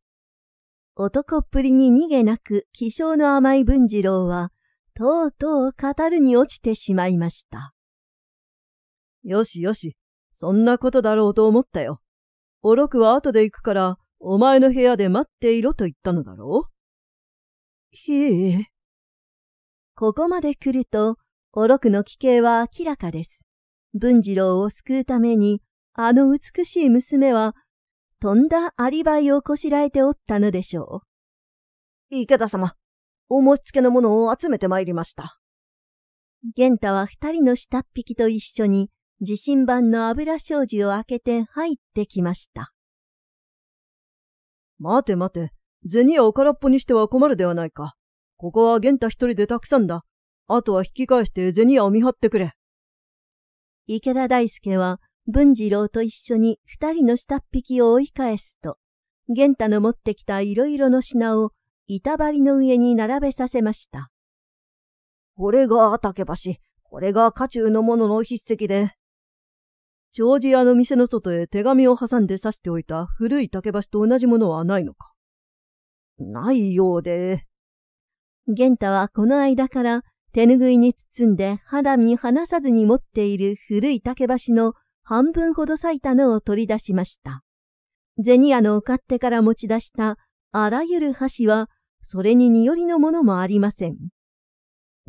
男っぷりに逃げなく気性の甘い文次郎は、とうとう語るに落ちてしまいました。よしよし、そんなことだろうと思ったよ。おろくは後で行くから、お前の部屋で待っていろと言ったのだろう？へえ。ここまで来ると、おろくの奇形は明らかです。文次郎を救うために、あの美しい娘は、とんだアリバイをこしらえておったのでしょう。池田様、お申し付けのものを集めてまいりました。玄太は二人の下っ引きと一緒に、地震版の油障子を開けて入ってきました。待て待て、銭屋を空っぽにしては困るではないか。ここは玄太一人でたくさんだ。あとは引き返して銭屋を見張ってくれ。池田大輔は文次郎と一緒に二人の下っ引きを追い返すと、玄太の持ってきたいろいろの品を板張りの上に並べさせました。これが竹橋、これが家中の者の筆跡で。長寿屋の店の外へ手紙を挟んで刺しておいた古い竹橋と同じものはないのかないようで。玄太はこの間から手ぬぐいに包んで肌身離さずに持っている古い竹橋の半分ほど裂いたのを取り出しました。銭屋のお勝手から持ち出したあらゆる箸は、それにによりのものもありません。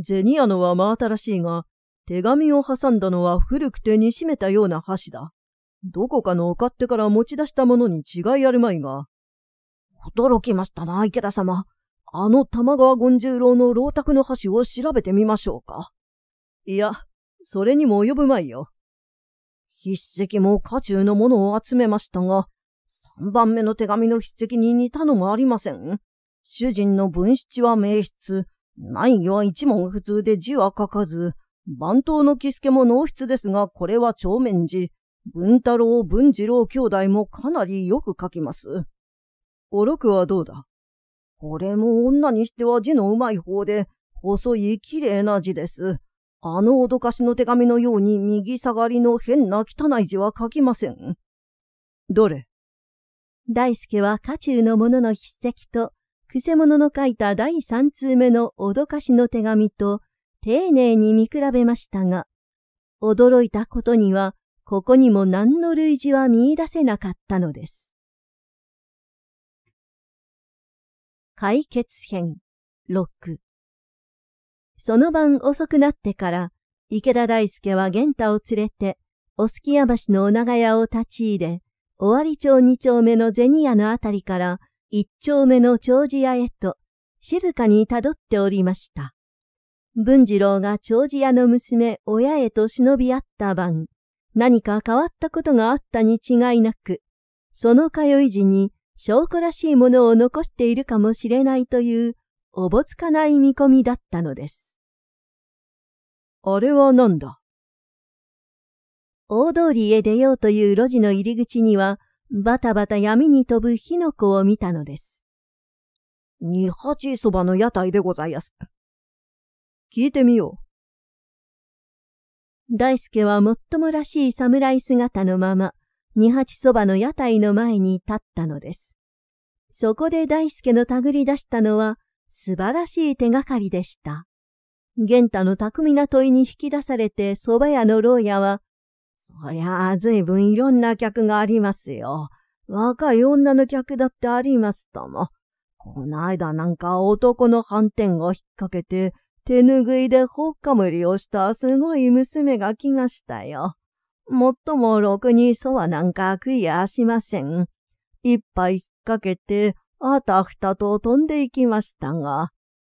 銭屋のは真新しいが、手紙を挟んだのは古くて煮しめたような箸だ。どこかのお勝手から持ち出したものに違いあるまいが。驚きましたな、池田様。あの玉川権十郎の老宅の橋を調べてみましょうか。いや、それにも及ぶまいよ。筆跡も家中のものを集めましたが、三番目の手紙の筆跡に似たのもありません。主人の文七は名筆、内儀は一問普通で字は書かず、番頭の木助も脳筆ですが、これは長面字。文太郎、文次郎兄弟もかなりよく書きます。お六はどうだ？これも女にしては字のうまい方で、細い綺麗な字です。あの脅かしの手紙のように右下がりの変な汚い字は書きません。どれ？大輔は家中の者の筆跡と、くせ者の書いた第三通目の脅かしの手紙と、丁寧に見比べましたが、驚いたことには、ここにも何の類似は見出せなかったのです。解決編6その晩遅くなってから、池田大輔は玄太を連れて、おすきや橋のお長屋を立ち入れ、尾張町二丁目の銭屋のあたりから一丁目の長寿屋へと静かにたどっておりました。文次郎が長寿屋の娘親へと忍び合った晩、何か変わったことがあったに違いなく、その通い時に証拠らしいものを残しているかもしれないというおぼつかない見込みだったのです。あれは何だ？大通りへ出ようという路地の入り口には、バタバタ闇に飛ぶ火の粉を見たのです。二八そばの屋台でございやす。聞いてみよう。大輔はもっともらしい侍姿のまま、二八そばの屋台の前に立ったのです。そこで大輔のたぐり出したのは、素晴らしい手がかりでした。玄太の巧みな問いに引き出されて蕎麦屋の牢屋は、そりゃあ随分いろんな客がありますよ。若い女の客だってありますとも。この間なんか男の反転を引っ掛けて、手ぬぐいでほっかむりをしたすごい娘が来ましたよ。もっともろくにそはなんか食いやしません。一杯引っ掛けて、あたふたと飛んでいきましたが、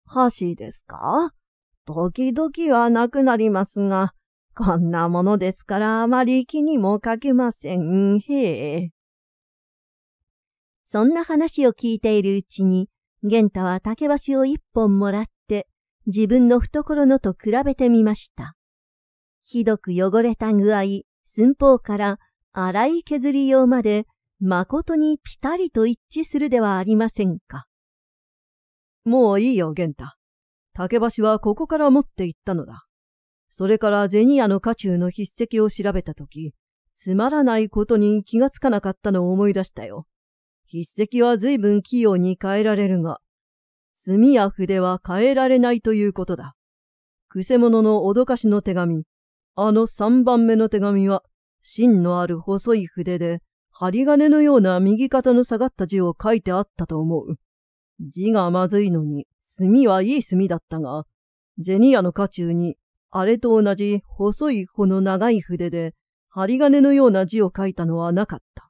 箸ですか？時々はなくなりますが、こんなものですからあまり気にもかけません。へえ。そんな話を聞いているうちに、玄太は竹橋を一本もらって、自分の懐のと比べてみました。ひどく汚れた具合、寸法から粗い削り用まで、誠にぴたりと一致するではありませんか。もういいよ、玄太。竹橋はここから持って行ったのだ。それから銭屋の家中の筆跡を調べたとき、つまらないことに気がつかなかったのを思い出したよ。筆跡は随分器用に変えられるが、墨や筆は変えられないということだ。くせ者の脅かしの手紙、あの三番目の手紙は、芯のある細い筆で、針金のような右肩の下がった字を書いてあったと思う。字がまずいのに、墨はいい墨だったが、銭屋の家中に、あれと同じ細い穂の長い筆で、針金のような字を書いたのはなかった。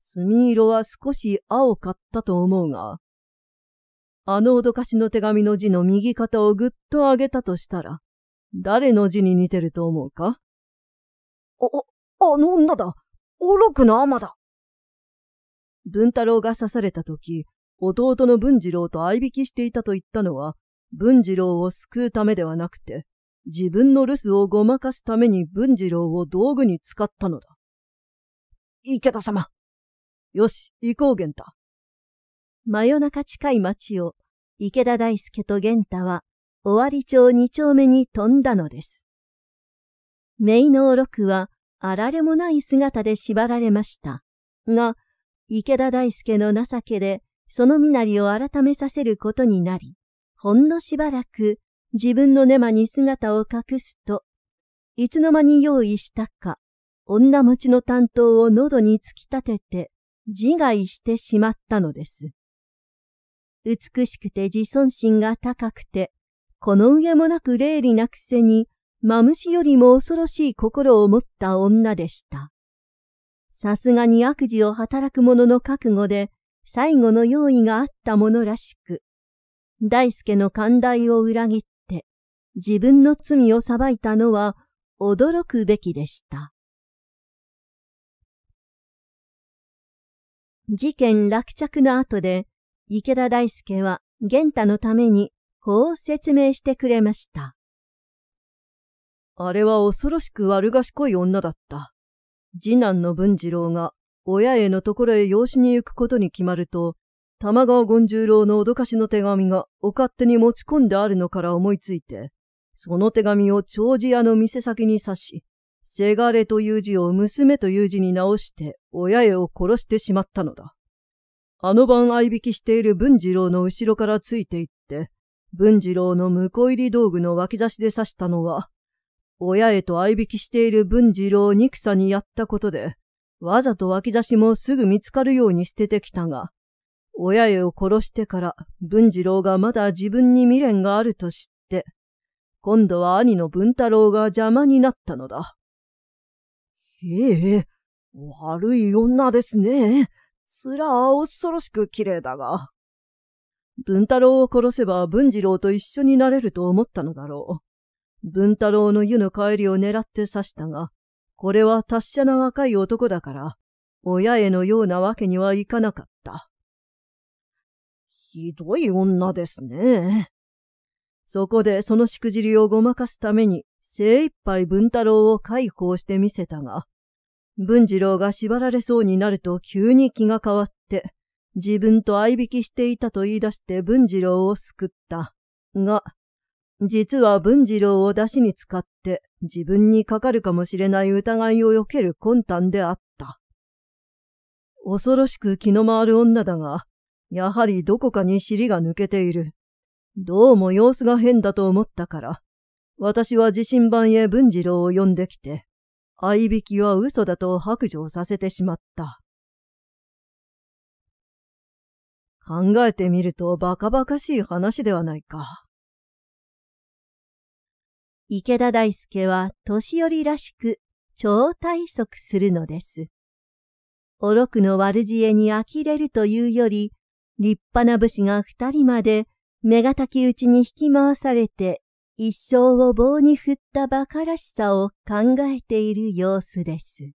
墨色は少し青かったと思うが、あの脅かしの手紙の字の右肩をぐっと上げたとしたら、誰の字に似てると思うか？あ、あの女だ。おろくのアマだ。文太郎が刺されたとき、弟の文次郎と相引きしていたと言ったのは、文次郎を救うためではなくて、自分の留守をごまかすために文次郎を道具に使ったのだ。池田様。よし、行こう、玄太。真夜中近い町を、池田大輔と玄太は、尾張町二丁目に飛んだのです。名の六は、あられもない姿で縛られました。が、池田大輔の情けで、その身なりを改めさせることになり、ほんのしばらく自分の根間に姿を隠すと、いつの間に用意したか、女持ちの担当を喉に突き立てて自害してしまったのです。美しくて自尊心が高くて、この上もなく霊理なくせに、マムシよりも恐ろしい心を持った女でした。さすがに悪事を働く者の覚悟で、最後の用意があったものらしく、大輔の寛大を裏切って自分の罪を裁いたのは驚くべきでした。事件落着の後で池田大輔は玄太のためにこう説明してくれました。あれは恐ろしく悪賢い女だった。次男の文次郎が親へのところへ養子に行くことに決まると、玉川権十郎の脅かしの手紙がお勝手に持ち込んであるのから思いついて、その手紙を長寿屋の店先に刺し、せがれという字を娘という字に直して親へを殺してしまったのだ。あの晩合いびきしている文次郎の後ろからついていって、文次郎の婿入り道具の脇差しで刺したのは、親へと合いびきしている文次郎を憎さにやったことで、わざと脇差しもすぐ見つかるように捨ててきたが、親へを殺してから文次郎がまだ自分に未練があると知って、今度は兄の文太郎が邪魔になったのだ。ええ、悪い女ですね。つら恐ろしく綺麗だが。文太郎を殺せば文次郎と一緒になれると思ったのだろう。文太郎の湯の帰りを狙って刺したが、これは達者な若い男だから、親へのようなわけにはいかなかった。ひどい女ですね。そこでそのしくじりをごまかすために精一杯文太郎を解放してみせたが、文次郎が縛られそうになると急に気が変わって、自分と相引きしていたと言い出して文次郎を救った。が、実は文次郎を出しに使って自分にかかるかもしれない疑いを避ける魂胆であった。恐ろしく気の回る女だが、やはりどこかに尻が抜けている。どうも様子が変だと思ったから、私は自身番へ文次郎を呼んできて、合いびきは嘘だと白状させてしまった。考えてみるとバカバカしい話ではないか。池田大輔は年寄りらしく超体則するのです。おろくの悪知恵に呆れるというより、立派な武士が二人まで目がたきうちに引き回されて一生を棒に振った馬鹿らしさを考えている様子です。